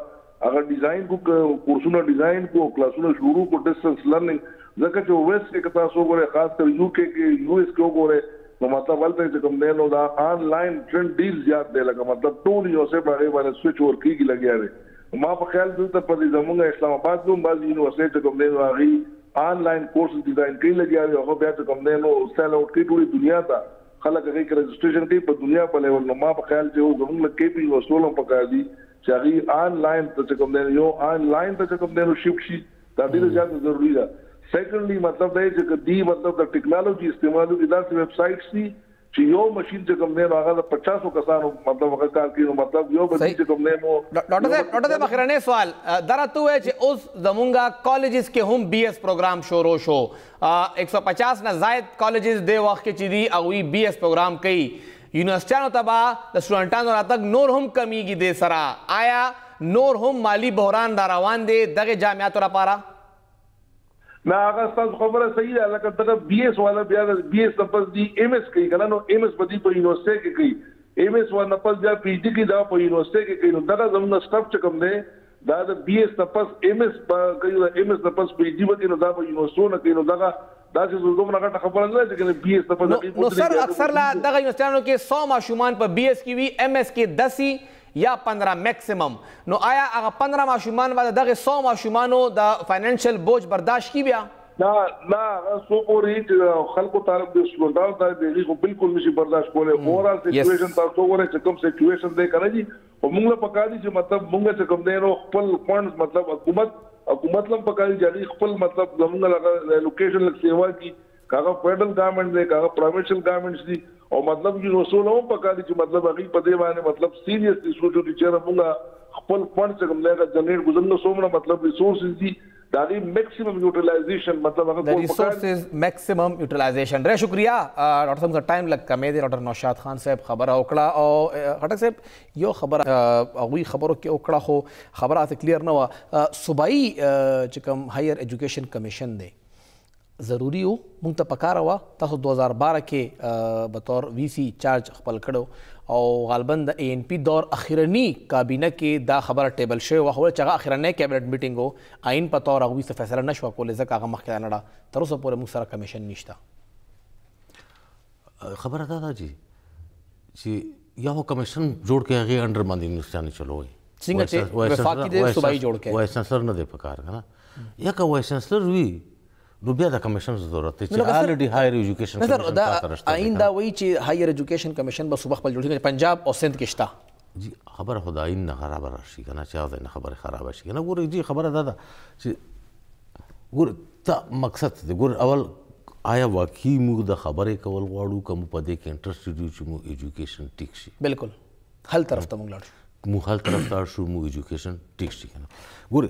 S3: هغه ډیزاین کو کورسونه ډیزاین کو کلاسونه شروع کو ډیسټنس لرنینګ ځکه چې ویس کې کتا سو غره خاص کر یو کې کې یو اس کې غره نو مطلب ولته چې کوم دی نو دا آنلاین ټرند ډیر زیات دی لکه مطلب ټول یو څه په غیبه باندې سوئچ اور کیږي لګیا دی ما په خیال دلته په دې زمونږ اسلام آباد کې هم بعضی یونیورسيټي چې کوم دی نو هغه آنلاین کورس ډیزاین کوي لګیا دی هغه بیا چې کوم دی نو سیل اوټ کوي ټول دنیا ته خلک هغه کې رجسټریشن کوي په دنیا په لیول نو ما په خیال چې زمونږ کې په یونیورسيټو په کار دي چې هغوی آن لاین ته چې کوم دی نو یو آن لاین ته چې کوم دی نو شفټ شي دا ډیره زیاته ضروري ده سیکنډلی مطلب دا چې که دی مطلب د ټیکنالوژي استعمال وکړي داسې ویب سایټس دي چې یو ماشين چې کوم نه هغه د 50 کسانو مطلب هغه کار کوي نو مطلب یو بچی چې کوم نه نو
S1: ډاکټر صاحب ډاکټر صاحب اخرنه سوال درته وای چې اوس زمونږه کالجز کې هم بي اس پروګرام شروع شو 150 نه زائد کالجز د وخت کې چې دی او بي اس پروګرام کوي یونیورسټیانو ته به د سټوډنټانو راتګ نور هم کمیږي دې سره آیا نور هم مالي بحران را روان دی دغه جامعاتو لپاره؟
S3: نه هغه ستاسو خبره صحیح ده لکه دغه بی ایس والا بیا د بی ایس نه پس دی ایم ایس کوي کنه نو ایم ایس به دی په یونیورسټی کې کوي ایم ایس وا نه پس بیا پی ایچ ډی کوي دا په یونیورسټی کې کوي نو دغه زموږ سټف چې کوم دی دا د بي ايس نه پس ايم ايس به کوي او د ايم ايس نه پس پي ايچ ډي به کوي نو دا به يونيورسټو نه کوي نو دغه داسې څه دومره غټه خبره نه ده چې کنه بي ايس نه پس
S1: نو هغوی نو ودرېږي سر هغه به اکثر لا ودرېږي. دغه يونيورسټيانو کې سو ماشومان په بي ايس کې وي ايم ايس کې دسي يا پندره مکسيمم نو آيا هغه پندره ماشومان به د دغه سو ماشومانو د فنانشل بوج برداشت کړي بيا؟
S3: نه نه هغه سو پوري چې د خلکو طالب د سټوډنټانو طالب دی هغوی خو بلکل نشي برداشت کولای اوورال يس. سيچويشن تاسو وګورئ چې کوم سيچويشن دی کنه جي خو مونږ له پکاري چې مطلب مونږ چې کوم دی نو خپل فنډز مطلب حکومت حکومت لم پکاري چې هغه خپل مطلب زمونږ لغه لوکیشن لک سیوا کی کاغه فیډرل ګورنمنت دی کاغه پروینشل ګورنمنټس دي او مطلب چې نو سول هم پکاري چې مطلب هغه په دې باندې مطلب سیریسلی سوچو چې چیرې مونږ خپل فنډز کوم دی هغه جنریټ ګزنګ سومره مطلب ریسورسز دي د هغې میکسیمم یوټیلایزیشن مطلب هغه کول پکار
S1: دی میکسیمم یوټیلایزیشن ډېر شکریا ډاکټر صاحب موږ ټایم لګ کمې دی ډاکټر نوشاد خان صاحب خبره وکړه او خټک صاحب یو خبره هغوی خبرو کې وکړه خو خبره هسې کلیر نه وه صوبایي چې کوم هایر ایجوکیشن کمیشن دی ضروري وو موږ ته پکاره وه تاسو دوه زره باره کې بطور وي سي چارج خپل کړو او غالبا د اي ان پي دور اخرني کابینه کې دا خبره ټیبل شوې وه خو چې هغه اخرنی کابینټ میټینګ و آئین په طور هغوی څه فیصله نه شوه کولای ځکه هغه مخکې را نړه تر اوسه پورې موږ سره کمیشن نشته
S2: خبره دا ده چې چې یو کمیشن جوړ کې هغه انډر باندې انګلستاني چلوي
S1: څنګه چې وفاقي دی صوبایي جوړ کې
S2: وای سنسر نه دی پکار کنه یکه وایس چانسلر وي نو بیا د کمیشن ضرورت دی چې الریډي هایر ایجوکیشن
S1: کمیشن سره راشته آئین دا وایي چې هایر ایجوکیشن کمیشن به صوبه خپل جوړ کړي پنجاب او سند کې شته
S2: جی خبره خو د آئین نه خرابه راشي که نه چا ځای نه خبره خرابه شي که نه ګورئ جی خبره دا ده چې ګور ته مقصد دی ګور اول آیا واقعي موږ د خبرې کول غواړو که موږ په دې کې انټرسټډ یو چې موږ ایجوکیشن ټیک شي
S1: بالکل هل طرف ته موږ لاړ شو
S2: موږ هل طرف ته شو موږ ایجوکیشن ټیک شي که
S1: نه ګورئ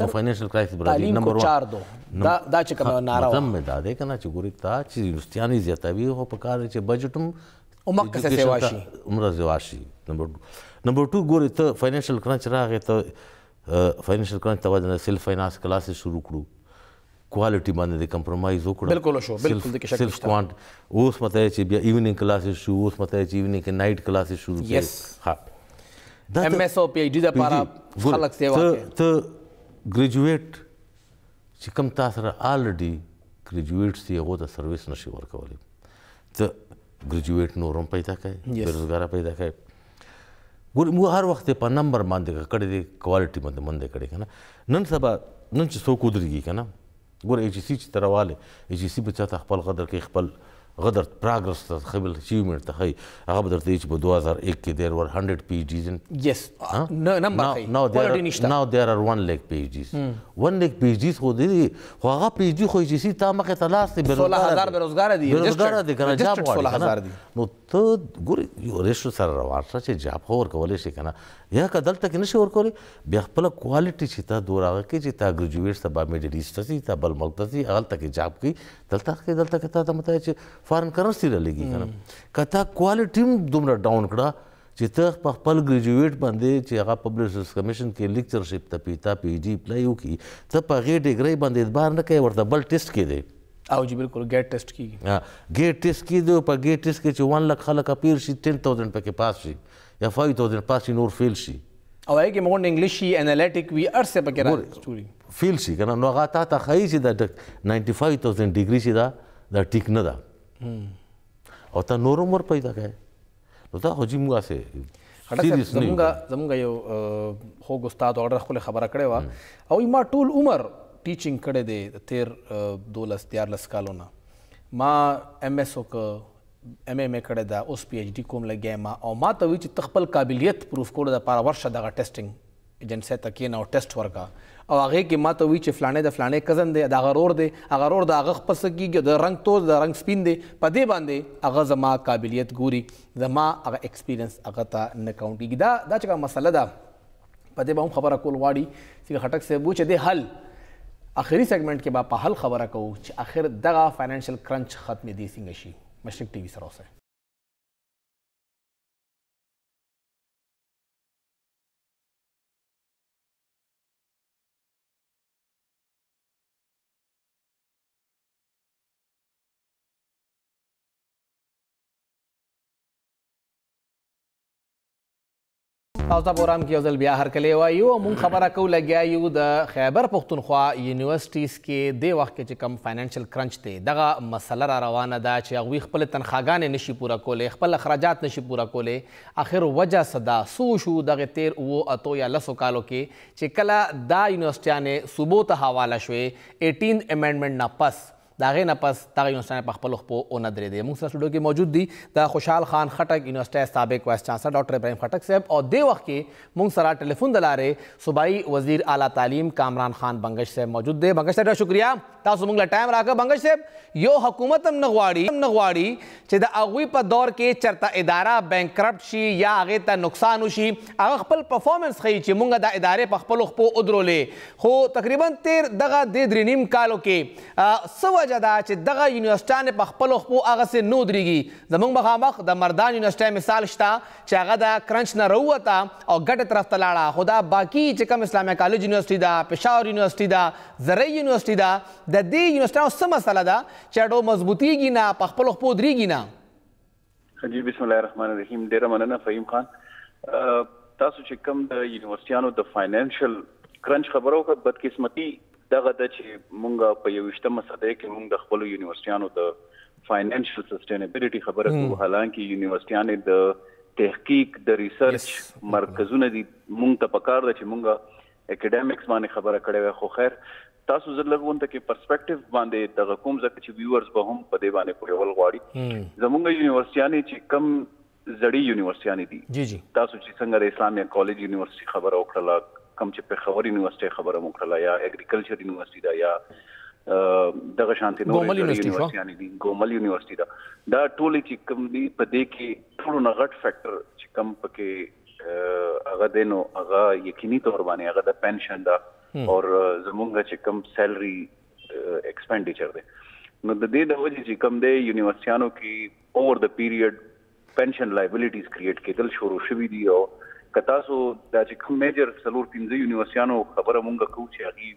S2: نو فاینانشل کرایسس برازیل تعلیم
S1: نمبر کو 1 چار دو نم- دا دا چې کومه ناره
S2: مطلب وه مې دا دی کنه چې ګوري تا چې یونیورسټیانې زیاتوي خو په کار دی چې بجټ هم
S1: همغه قصه education سیوا ته شي.
S2: عمره سیوا شي نمبر نمبر 2 ګوري ته فاینانشل کرنچ راغی ته فاینانشل کرنچ ته وجه نه سیلف فاینانس کلاسز شروع کړو کوالټي باندې د کمپرومایز وکړه
S1: بالکل شو بالکل د کې شک
S2: نشته کوانټ اوس مته چې بیا ایوننګ کلاسز شو اوس مته چې ایوننګ کې نایټ کلاسز شروع
S1: کړي yes.
S2: ها دا
S1: ایم ایس او پی ایچ ډی د پاره خلک سیوا کوي
S2: ته ګریجویټ چې کم تاسو را الریډي ګریجویټ سی هغه ته سرویس نشي ورکولای ته ګریجویټ نورم پیدا کوي yes. بیروزګار پیدا کوي ګوري موږ هر وخت په نمبر باندې کړی دی کوالټي باندې مونږ کړی کنه نن سبا نن چې څوک ودرېږي کنه ګور ایچ سی چې ترواله ایچ سی به چاته خپل قدر کوي خپل غدر پروګرس ته خبل اچیومنت ته هي هغه به درته چې په 2001 کې دیر ور 100 پی ایچ ډیز
S1: یس نو نمبر
S2: خي کوالټي نشته ناو دیر ار 1 لیک پی ایچ ډیز 1 لیک پی ایچ ډیز خو دې خو هغه پی ایچ ډی خو چې سي تا مخه ته لاس ته
S1: بیروزګار 16000 بیروزګار دي
S2: بیروزګار دي کنه جاب
S1: غواړي
S2: نو ته ګوره يو ريشو سره روان شه چې جاب خو ورکولی شې کنه يا که دلته کې نشې ورکولی بيا خپله کوالټي چې تا دور هغه کې چې تا ګرجويټ ته با ميډل ايسټ ته ځي تا بل ملک ته ځي هغلته کې جاب کوي دلته کې دلته کې تا ته متای چې فارن کرنسي را لګي کنه که تا کوالټي هم دومره ډاون کړه چې ته په خپل ګریجویټ باندې چې هغه پبلشرز کمیشن کې لیکچرشپ ته پیتا پی جی اپلای وکړي ته په هغې ډیګرۍ باندې اعتبار نه کوي ورته بل ټیسټ کې دی
S1: او جی بالکل ګیټ ټیسټ کیږي.
S2: ها ګیټ ټیسټ کیږي او په ګیټ ټیسټ کې چې ون لک خلک اپیر شي ټین تاوزنډ پکې پاس شي یا فایو تاوزنډ پاس شي نور فیل شي.
S1: او هغه کې مونږ انګلیش وي انالیټیک وي هر څه پکې
S2: راځي. فیل شي کنه نو هغه تا ته ښایي چې دا 95 تاوزنډ ډیګري چې دا دا ټیک نه ده او ته نور عمر پیدا کوي. نو دا خو جی موږ هسې
S1: سیریس نه یو زمونږ یو خوږ استاد او ډېره ښکلې خبره کړې وه او ما ټول عمر ټیچینګ کړی دی د تېر دولس دیارلس کالو نه ما ایم ایس وکړ ایم ایم ای کړی ده اوس پی ایچ ډي کوم لګیا ما او ما ته وایي چې ته خپل قابلیت پروف کولو دپاره ورشه دغه ټیسټینګ ایجنسۍ ته کېنه او ټېسټ ورکړه او هغې کې ما ته ووایي چې فلانی د فلانی کزن دی، د هغه ورور دی، هغه ورور د هغه خپل څه کېږي، د رنګ تور دی، د رنګ سپین دی، په دې باندې هغه زما قابلیت ګوري، زما هغه اېکسپېرینس هغه ته نه کاونټ کېږي. دا دا چې کومه مسله ده په دې به هم خبره کول غواړي چې خټک صاحب وو چې دې حل اخري سېګمنټ کې به په حل خبره کوو چې اخر دغه فاینانشل کرنچ ختمېدی څنګه شي. مشرق ټي وي سره اوسئ. تاسو ته پروګرام کې یو ځل بیا هر کله وایو مون خبره کو لګیا یو د خیبر پښتونخوا یونیورسيټیز کې د وخت کې چې کم فاینانشل کرنچ دی دغه مسله را روانه ده چې هغه خپل تنخواګانې نشي پوره کولې خپل اخراجات نشي پوره کولې اخر وجه څه ده؟ څه وشو دغه تېر اوو اتو يا لسو کالو کې چې کله دا يونيورسټيانې صوبو ته حواله شوې ايټينت امينډمينټ نه پس؟ د هغې نه پس دغه يونيورسټيانې په خپلو خپو ونه درېدې. موږ سره سټوډيو کې موجود دي د خوشحال خان خټک يونيورسټۍ سابق وايس چانسلر ډاکټر ابراهيم خټک صاحب او دې وخت کې موږ سره ټليفون د لارې صوبايي وزير اعلی تعليم کامران خان بنګش صاحب موجود دی. بنګش صاحب ډېره شکريه. تاسو موږ له ټایم راکه بنګش صاحب یو حکومت هم نه غواړي نه غواړي چې د هغوی په دور کې چرته اداره بانکرپټ شي یا هغه ته نقصان وشي هغه خپل پرفارمنس ښیي چې موږ دا ادارې په خپل خپو ودرولې خو تقریبا تیر دغه دې درې نیم کالو کې څه وجه ده چې دغه یونیورسټانې په خپل خپو هغه سه نو دريږي زموږ مخامخ د مردان یونیورسټي مثال شته چې هغه د کرنچ نه روته او ګټه طرف ته لاړه خو دا باقي چې کوم اسلامي کالج یونیورسټي ده پېښور یونیورسټي ده زرعی یونیورسټی ده د دی یونیورسټانو څه مسله ده چه ډو مضبوطیږی نه په خپلو خپو دریږی نه.
S4: جی بسم الله الرحمن الرحیم ډیره مننه فهیم خان تاسو چه کوم د یونیورسټیانو د فاینانشل کرنچ خبره وکړه بدقسمتی دغه ده چه مونږ په یوویشتمه صدی کی مونږ د خپلو یونیورسټیانو د فاینانشل سسټینبیلیټی خبره کوو حالانکی یونیورسټیانی د تحقیق د ریسرچ مرکزونه دی مونږ ته پکار ده چه مونږ اکډیمکس باندې خبره کړې وای خو خیر تاسو زه لږ غونته کې پرسپیکټیو باندې دغه کوم ځکه چې ویورز به هم په دې باندې پوهول غواړي زمونږ یونیورسيانې چې کم زړې یونیورسيانې دي
S1: جی جی
S4: تاسو چې څنګه د اسلامي کالج یونیورسيټي خبره وکړه کم چې په خبر یونیورسيټي خبره وکړه یا اګریکلچر یونیورسيټي دا یا دغه شانتي نور یونیورسيټي دي ګومل یونیورسيټي دا دا ټول چې کم دي په دې کې ټول نه غټ فیکٹر چې کم پکې هغه دی نو هغه یقیني تور باندې هغه د پنشن دا او زمونږ چې کم سیلري ایکسپینډیچر دی نو د دې د وجې چې کم دی یونیورسيانو کې اوور د پیریډ پنشن لایبیلیټیز کریټ کېدل شروع شوې دي او که تاسو دا چې کوم میجر څلور پنځه یونیورسيانو خبره مونږ کوو چې هغه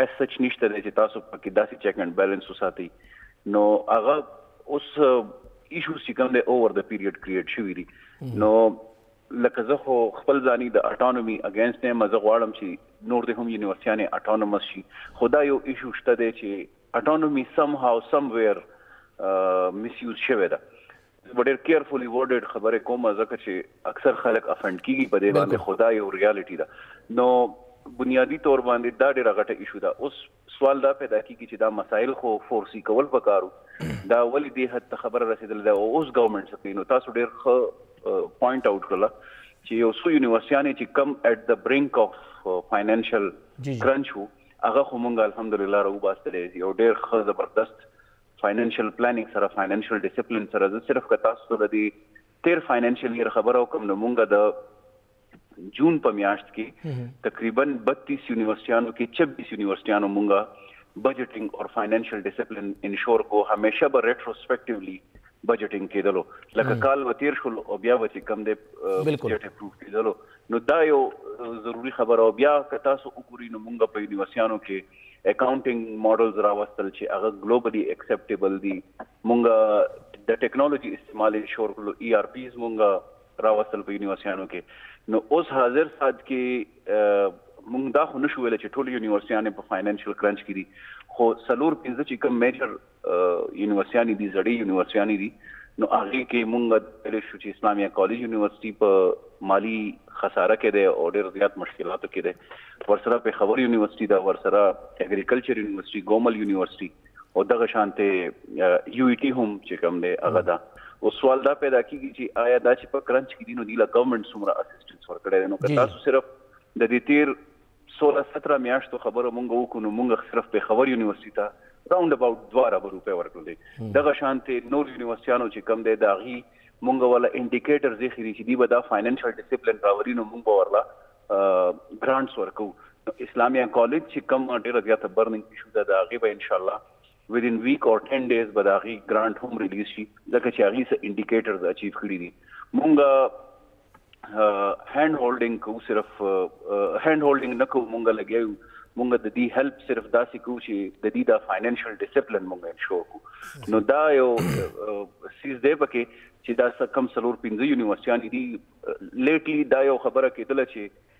S4: ایز سچ نشته دی چې تاسو پکې داسې چیک اینډ بیلنس وساتئ نو هغه اوس ایشوز چې کوم دی اوور د پیریډ کریټ شوی دی نو لکه زه خو خپل ځاني د اټانومي اگینست نه مزه غواړم چې نور د هم یونیورسيانې اټانومس شي خدا یو ایشو شته دی چې اټانومي سم هاو سم ویر میس یوز شوی ده زه به ډیر کیرفولي ورډډ خبرې کوم ځکه چې اکثر خلک افنډ کیږي په دې باندې خدای او ریالټي ده نو بنیادی تور باندې دا ډیره غټه ایشو ده اوس سوال دا پیدا کیږي چې دا مسایل خو فورسي کول پکارو دا ولې دې حد ته خبره رسیدل ده او اوس ګورنمنت څه کوي نو تاسو ډیر ښه پوینټ اوټ کړل چې یو څو یونیورسيانې چې کم اټ د برینک اف فاینانشل کرنچ وو هغه خو مونږ الحمدلله راو باستلې یو ډیر ښه زبردست فایننشل پلانینګ سره فایننشل ډیسپلین سره زه صرف که تاسو ته د دې تیر فایننشل ییر خبره وکم نو مونږ د جون په میاشت کې تقریبا 32 یونیورسيانو کې 26 یونیورسيانو مونږه بجټینګ او فایننشل ډیسپلین انشور کو همیشه به ریټروسپیکټیولی بجټینګ کېدلو لکه کال وتیر شول او بیا به چې کم دی بجټ اپروف کېدلو نو دا یو ضروري خبره او بیا که تاسو وګوري نو مونږ په یونیورسیانو کې اکاونټینګ ماډلز راوستل چې هغه ګلوبلی اکسپټیبل دي مونږ د ټیکنالوژي استعمال یې شور کړو ای آر پیز مونږ راوستل په یونیورسیانو کې نو اوس حاضر سات کې مونږ دا خو نشو ویل چې ټول یونیورسیانې په فاینانشل کرنچ کې دي خو سلور پنځه چې کوم میجر یونیورسيانې دي زړې یونیورسيانې دي نو هغه کې مونږ د شو چې اسلامي کالج یونیورسيټي په مالی خساره کې ده او ډېر زیات مشکلاتو کې ده ورسره په خبر یونیورسيټي دا ورسره اګریکلچر یونیورسيټي ګومل یونیورسيټي او دغه شانته یو ای ټي هم چې کوم دی هغه ده او سوال دا پیدا کیږي چې آیا دا چې په کرنچ کې دینو دی لا ګورنمنت څومره اسسټنس ورکړي نو که تاسو صرف د دې تیر سوله ستره میاشتو خبره مونږ وکړو نو مونږ صرف پېښور یونیورسټي ته راونډ اباوټ دوه اربه روپۍ ورکړل دي دغه شانتې نور یونیورسټیانو چې کم دی داغي مونږ ولا انډیکیټر زیخي دي چې دی به دا فاینانشل ډیسپلین راوري نو مونږ به ورلا ګرانټس ورکو اسلامیا کالج چې کم ډیره زیاته برننګ ایشو ده داغي به ان شاء الله ویدین ویک اور ټین ډیز به د هغوی ګرانټ هم ریلیز شي ځکه چې هغوی څه انډیکیټرز اچیو کړي دي مونږ هینډ هولډینګ کوو صرف هینډ هولډینګ نه کوو مونږ لګیا یو مونږ د دې هیلپ صرف داسې کوو چې د دې د فاینانشل ډیسپلین مونږ انشور کوو نو دا یو سیز دی پکې چې دا کم سلور پنځه یونیورسيټیان دي لیټلی دا یو خبره کېدله چې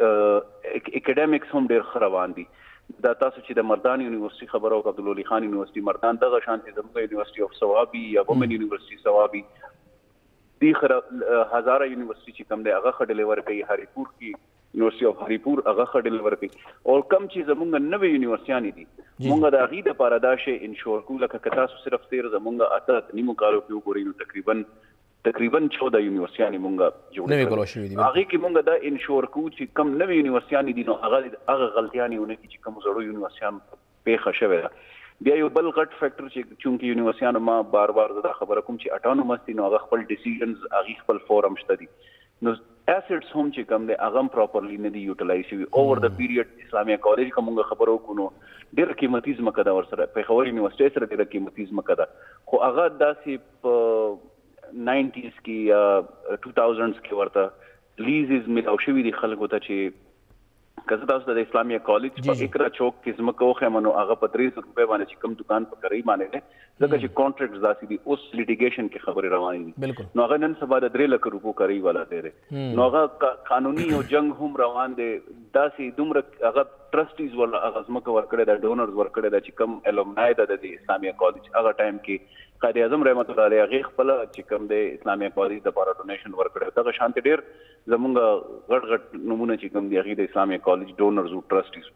S4: اکیډمیکس هم ډیر ښه روان دي دا تاسو چې د مردان یونیورسيټي خبرو او عبدالولي خان یونیورسيټي مردان دغه شانتي زموږ یونیورسيټي اف ثوابي یا ومن یونیورسيټي ثوابي دی خره هزاره یونیورسيټي چې کوم دی هغه خه ډیلیور کوي هریپور کې یونیورسيټي اف هریپور هغه خه ډیلیور کوي او کم چې زموږ نوې یونیورسيانې دي موږ د هغې لپاره دا شی انشور کوو لکه که تاسو صرف تیر زموږ اته نیمو کالو کې وګورئ نو تقریبا تقریباً چوده
S1: یونیورسیانې مونږ جوړې کړې او
S4: هغې کې مونږ دا انشور کوو چې کوم نوې یونیورسیانې دي نو هغه دې هغه غلطیانې ونه کړي چې کومو زړو یونیورسیانو ته پېښه شوې ده. بیا یو بل غټ فکټر چې چونکې یونیورسیانو ما بار بار زه دا خبره کوم چې اټانومس دي نو هغه خپل ډیسیژنز هغوی خپل فورم شته دي نو اسټس هم چې کوم دی هغه هم پراپرلي نه دي یوټلایز شوي اوور د پیریډ اسلامیه کالج که مونږ خبره وکړو نو ډېره قیمتي ځمکه ده ورسره پېښور یونیورسټۍ سره ډېره قیمتي ځمکه ده خو هغه داسې په ناينټيز کې يا ټو تاوزنډز کې ورته لیزز ملاو شوي دي خلکو ته چې که زه تاسو ته د اسلامي کالج په اکرا چوک کې ځمکه وښیم نو هغه په درې زره روپۍ باندې چې کوم دکان په کرۍ باندې دی ځکه چې کانټرکټ داسې دي اوس لیټیګیشن کې خبرې روانې دي نو هغه نن سبا د درې لکه روپو کرۍ والا دی دی نو هغه قانوني یو جنګ هم روان دی داسې دومره هغه ټرسټیز ول هغه ځمکه ورکړې ده ډونرز ورکړې ده چې کم الومنای ده د اسلامي کالج هغه ټایم کې قائد اعظم رحمت الله علیه هغې خپله چې کوم دی اسلامي اکوالجي دپاره ډونیشن ورکړی دغه شانتې ډیر زمونږ غټ غټ نمونه چې کوم دی هغې د اسلامي اکوالجي ډونرز او ټرسټیز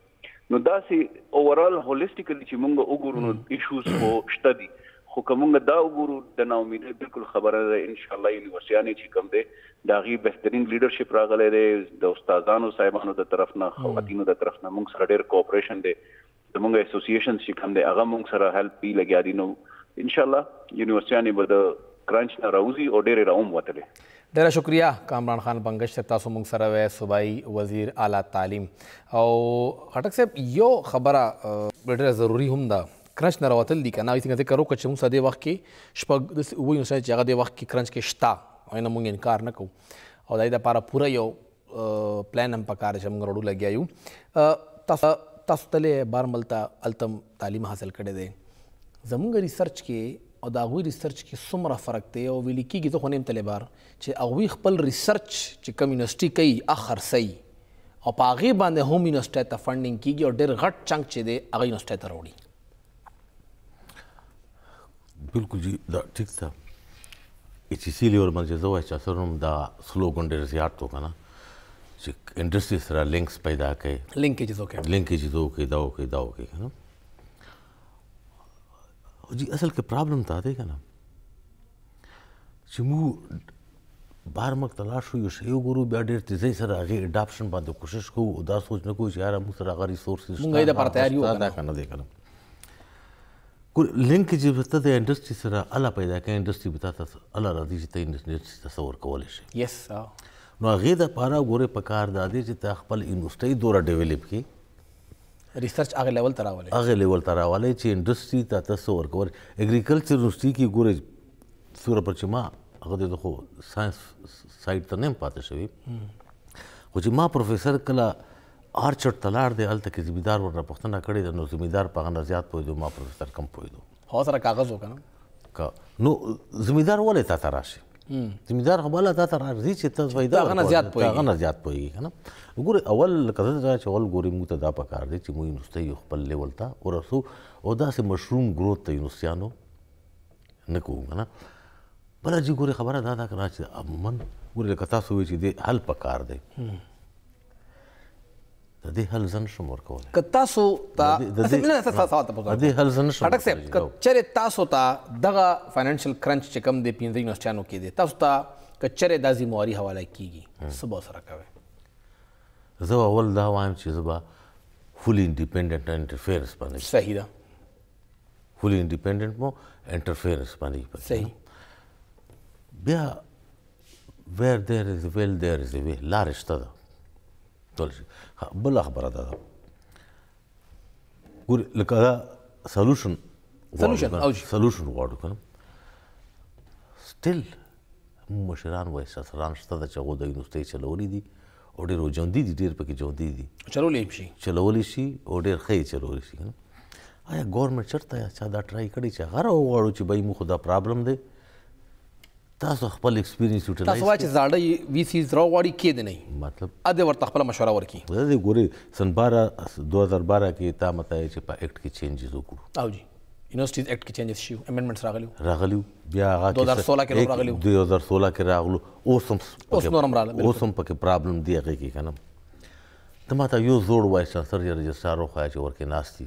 S4: نو داسې اوورال هولیسټیکلی چې مونږ وګورو نو ایشوز خو شته دي خو که مونږ دا وګورو د نا امیدۍ بالکل خبره نه ده ان شاء الله یونیورسټیانې چې کوم دی د هغې بهترین لیډرشپ راغلی دی د استادانو صاحبانو د طرف نه خواتینو د طرف نه مونږ سره ډېر کوآپریشن دی زمونږ اسوسییشنز چې کوم دی هغه مونږ سره هیلپ پی لګیا دي نو ان شاء الله یونیورسيانې به د کرنچ نه راوځي او ډېرې راوم وتلې
S1: ډیره شکریا کامران خان بنګش صاحب تاسو مونږ سره وې صوبایي وزیر اعلی تعلیم او خټک صاحب یو خبره ډیره ضروری هم ده کرنچ نه راوتل دي کنه څنګه ذکر وکړ چې موږ ساده وخت کې شپږ د وینو چې هغه د وخت کې کرنچ کې شتا او نه موږ انکار نه کوو او دای د لپاره پوره یو پلان هم پکار چې موږ رړو لګیا یو تاسو تاسو تلې بارمل ته التم تعلیم حاصل کړی دی زمونږ ریسرچ کې او د هغوی ریسرچ کې څومره فرق دی او ویل کېږي زه خو نیم تلې بار چې هغوی خپل ریسرچ چې کوم یونیورسټي کوي اخرسي او په هغې باندې هم یونیورسټۍ ته فنډینګ کېږي او ډېر غټ چنک چې دی هغه یونیورسټۍ ته راوړي
S2: بالکل جی دا ٹھیک تھا ایچ ای سی لیول باندې زه وایي چې اثر هم دا سلوګن ډېر زیات و که نه چې انډسټري سره لینکس پیدا کړئ
S1: لینکیجز وکړئ
S2: لینکیجز وکړئ دا وکړئ دا وکړئ که نه جی اصل کې پرابلم دا دی که نه چې موږ بهر ملک ته لاړ شو یو شی وګورو بیا ډېر تیزۍ سره هغې اډاپشن باندې کوشش کوو او دا سوچ نه کوو چې یاره موږ سره هغه ریسورسز شته
S1: موږ یې دپاره تیار
S2: یو دا که نه دی که نه ګور لینک چې به ته د انډسټري سره اله پیدا کوې انډسټري به تاته اله راځي چې ته انډسټري ته څه ورکولی شې
S1: یس
S2: نو هغې دپاره ګورې په کار دا دی چې ته خپل انډسټري دوره ډیولپ کړې
S1: ریسرچ هغه لیول ته راولئ
S2: هغه لیول ته راولئ چې انډستری ته تاسو ورکول اګریکلچر یونیورسيټي کې ګورې سوره پر چې ما هغه د خو ساينس سایډ ته نه پاتې شوی خو چې ما پروفیسور کله آرچرډ تلار دی الته کې زمیدار ورنه پښتنه کړې ده نو زمیدار په غنه زیات پوهېدو ما پروفیسور کم پوهېدو
S1: هغه سره کاغذ وکنه که
S2: نو زمیدار ولې تا ته راشي زمیدار خو بل تا ته راځي چې ته وای دا
S1: غنه زیات پوي
S2: غنه زیات پوي کنه ګوره اول کده دا چې اول ګوري موږ ته دا پکار دي چې موږ نوستي خپل لیول ته ورسو او دا سه مشروم ګروت ته نوستيانو نه کوو کنه بل چې ګوره خبره دا ده کنه چې امن ګوره کتا سوې چې دې حل پکار دی د دې حل زه نشم ورکولی
S1: که تاسو ته
S2: د دې حل زه نشم
S1: خټک صاحب که چېرې تاسو ته دغه فاینانشل کرنچ چې کوم دی پنځه یونیورسټیانو کې دی تاسو ته که چېرې دا ذمواري حواله کیږي څه به سره کوئ
S2: زه اول دا وایم چې زه به فولي انډیپندنت نه انټرفیرنس باندې
S1: صحیح ده
S2: فولي انډیپندنت مو انټرفیرنس باندې
S1: صحیح
S2: بیا Where there is will there is a way لار شته ده ټول شي بل خبره ده ګور لکه دا سولوشن
S1: سولوشن او
S2: سولوشن غواړو کنه سټیل مشران وای سران شته د چغو د یونیورسيټي چلولې دي او ډېر ژوندۍ دي ډېر پکې ژوندۍ دي
S1: چلولې شي
S2: چلولې شي او ډېر ښه چلولې شي کنه آیا ګورنمنت چرته چا دا ټرای کړی چې غره وغواړو چې بای مو خدا پرابلم دی تاسو خپل ایکسپیرینس یوټیلایز
S1: تاسو وایي چې زاړه وی سی زړه غواړي کې دی نه
S2: مطلب
S1: ا دې ورته خپل مشوره ورکي
S2: دا دې ګوري سن 12 2012 کې تا مته چې په ایکټ کې چینجز وکړو
S1: او جی یونیورسيټیز ایکټ کې چینجز شي امندمنټس راغلي
S2: راغلي بیا هغه
S1: 2016 کې راغلي
S2: 2016 کې راغلو اوس هم
S1: اوس نور هم راغلي
S2: اوس هم پکې پرابلم دی هغه کې کنه ته ماته یو زوړ وایس چانسلر
S1: یا
S2: رجسټرار
S1: خو چې ورکه ناشتي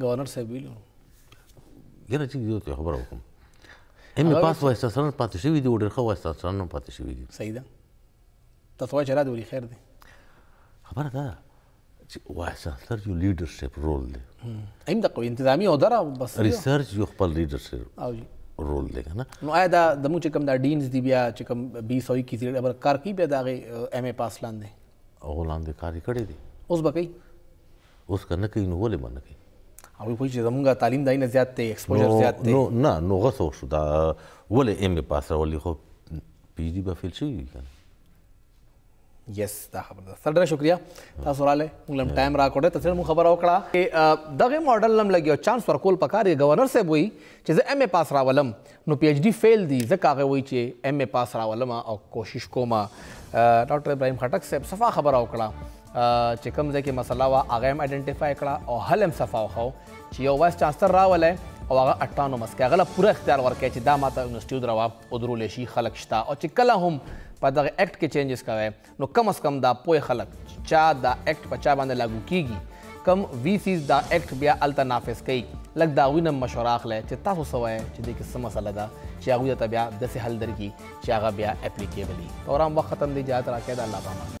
S1: ګورنر صاحب ویلي
S2: وو. ګرنه چې یو ته خبره وکم ایم هغه پاس وایي وایس چانسلر پاتې شوی دی او ډېر ښه وایس چانسلر هم پاتې شوی دی
S1: صحیح ده تاسو وایي چې را دې ولي خیر دی
S2: خبره دا ده چې وایس چانسلر یو لیډرشپ رول دی
S1: ایم د قوی انتظامی او دره بس
S2: ریسرچ یو خپل لیډرشپ
S1: او جی
S2: رول دی کنه
S1: نو آیا دا د مو چې کوم دا ډینز دی بیا چې کوم 20 او 21 زیړ کار کوي بیا دا ایم ای پاس لاندې
S2: او لاندې کاری کړی دی
S1: اوس به کوي
S2: اوس که نه کوي نو ولې به نه کوي؟
S1: هغوی پوهېږي چې زموږ تعلیم د نه زیات دی، ایکسپوژر زیات دی.
S2: نو نه نو غه څه وشو دا ولې ایم ای پاس راولي خو پي ایچ ډي به فیل شوي وي کنه.
S1: یس دا خبر ده سر ډېره شکریا تاسو رااله موږ لم ټایم را کوډه تاسو موږ خبره وکړه دغه ماډل لم لګي او چانس ورکول پکار دی گورنر صاحب وی چې زه ایم ای پاس راولم نو پي ايچ ډي فيل دي ځکه هغه وي چي ايم اي پاس راولم او کوشش کوم ډاکټر ابراهيم خټک صاحب صفا خبره وکړه چې کوم ځای کې مسله وه هغه هم ايډنټيفای کړه او حل هم صفا وخو چې یو وایس چانسلر راولی او هغه اټانومس کې هغه پوره اختیار ورکړي چې دا ماته یونیورسيټي دروا او درول شي خلک شته او چې کله هم په دغه اکټ کې چینجز کوي نو کم از کم دا پوه خلک چې چا دا اکټ په چا باندې لاګو کیږي کم وی سیز دا اکټ بیا الته نافذ کوي لږ د هغوی نه مشوره اخلی چې تاسو څه وایئ چې دې کې څه مسله ده چې هغوی درته بیا داسې حل درکړي چې هغه بیا اپلیکیبل وي تورام وخت ختم دی اجازت راکړئ د الله پامان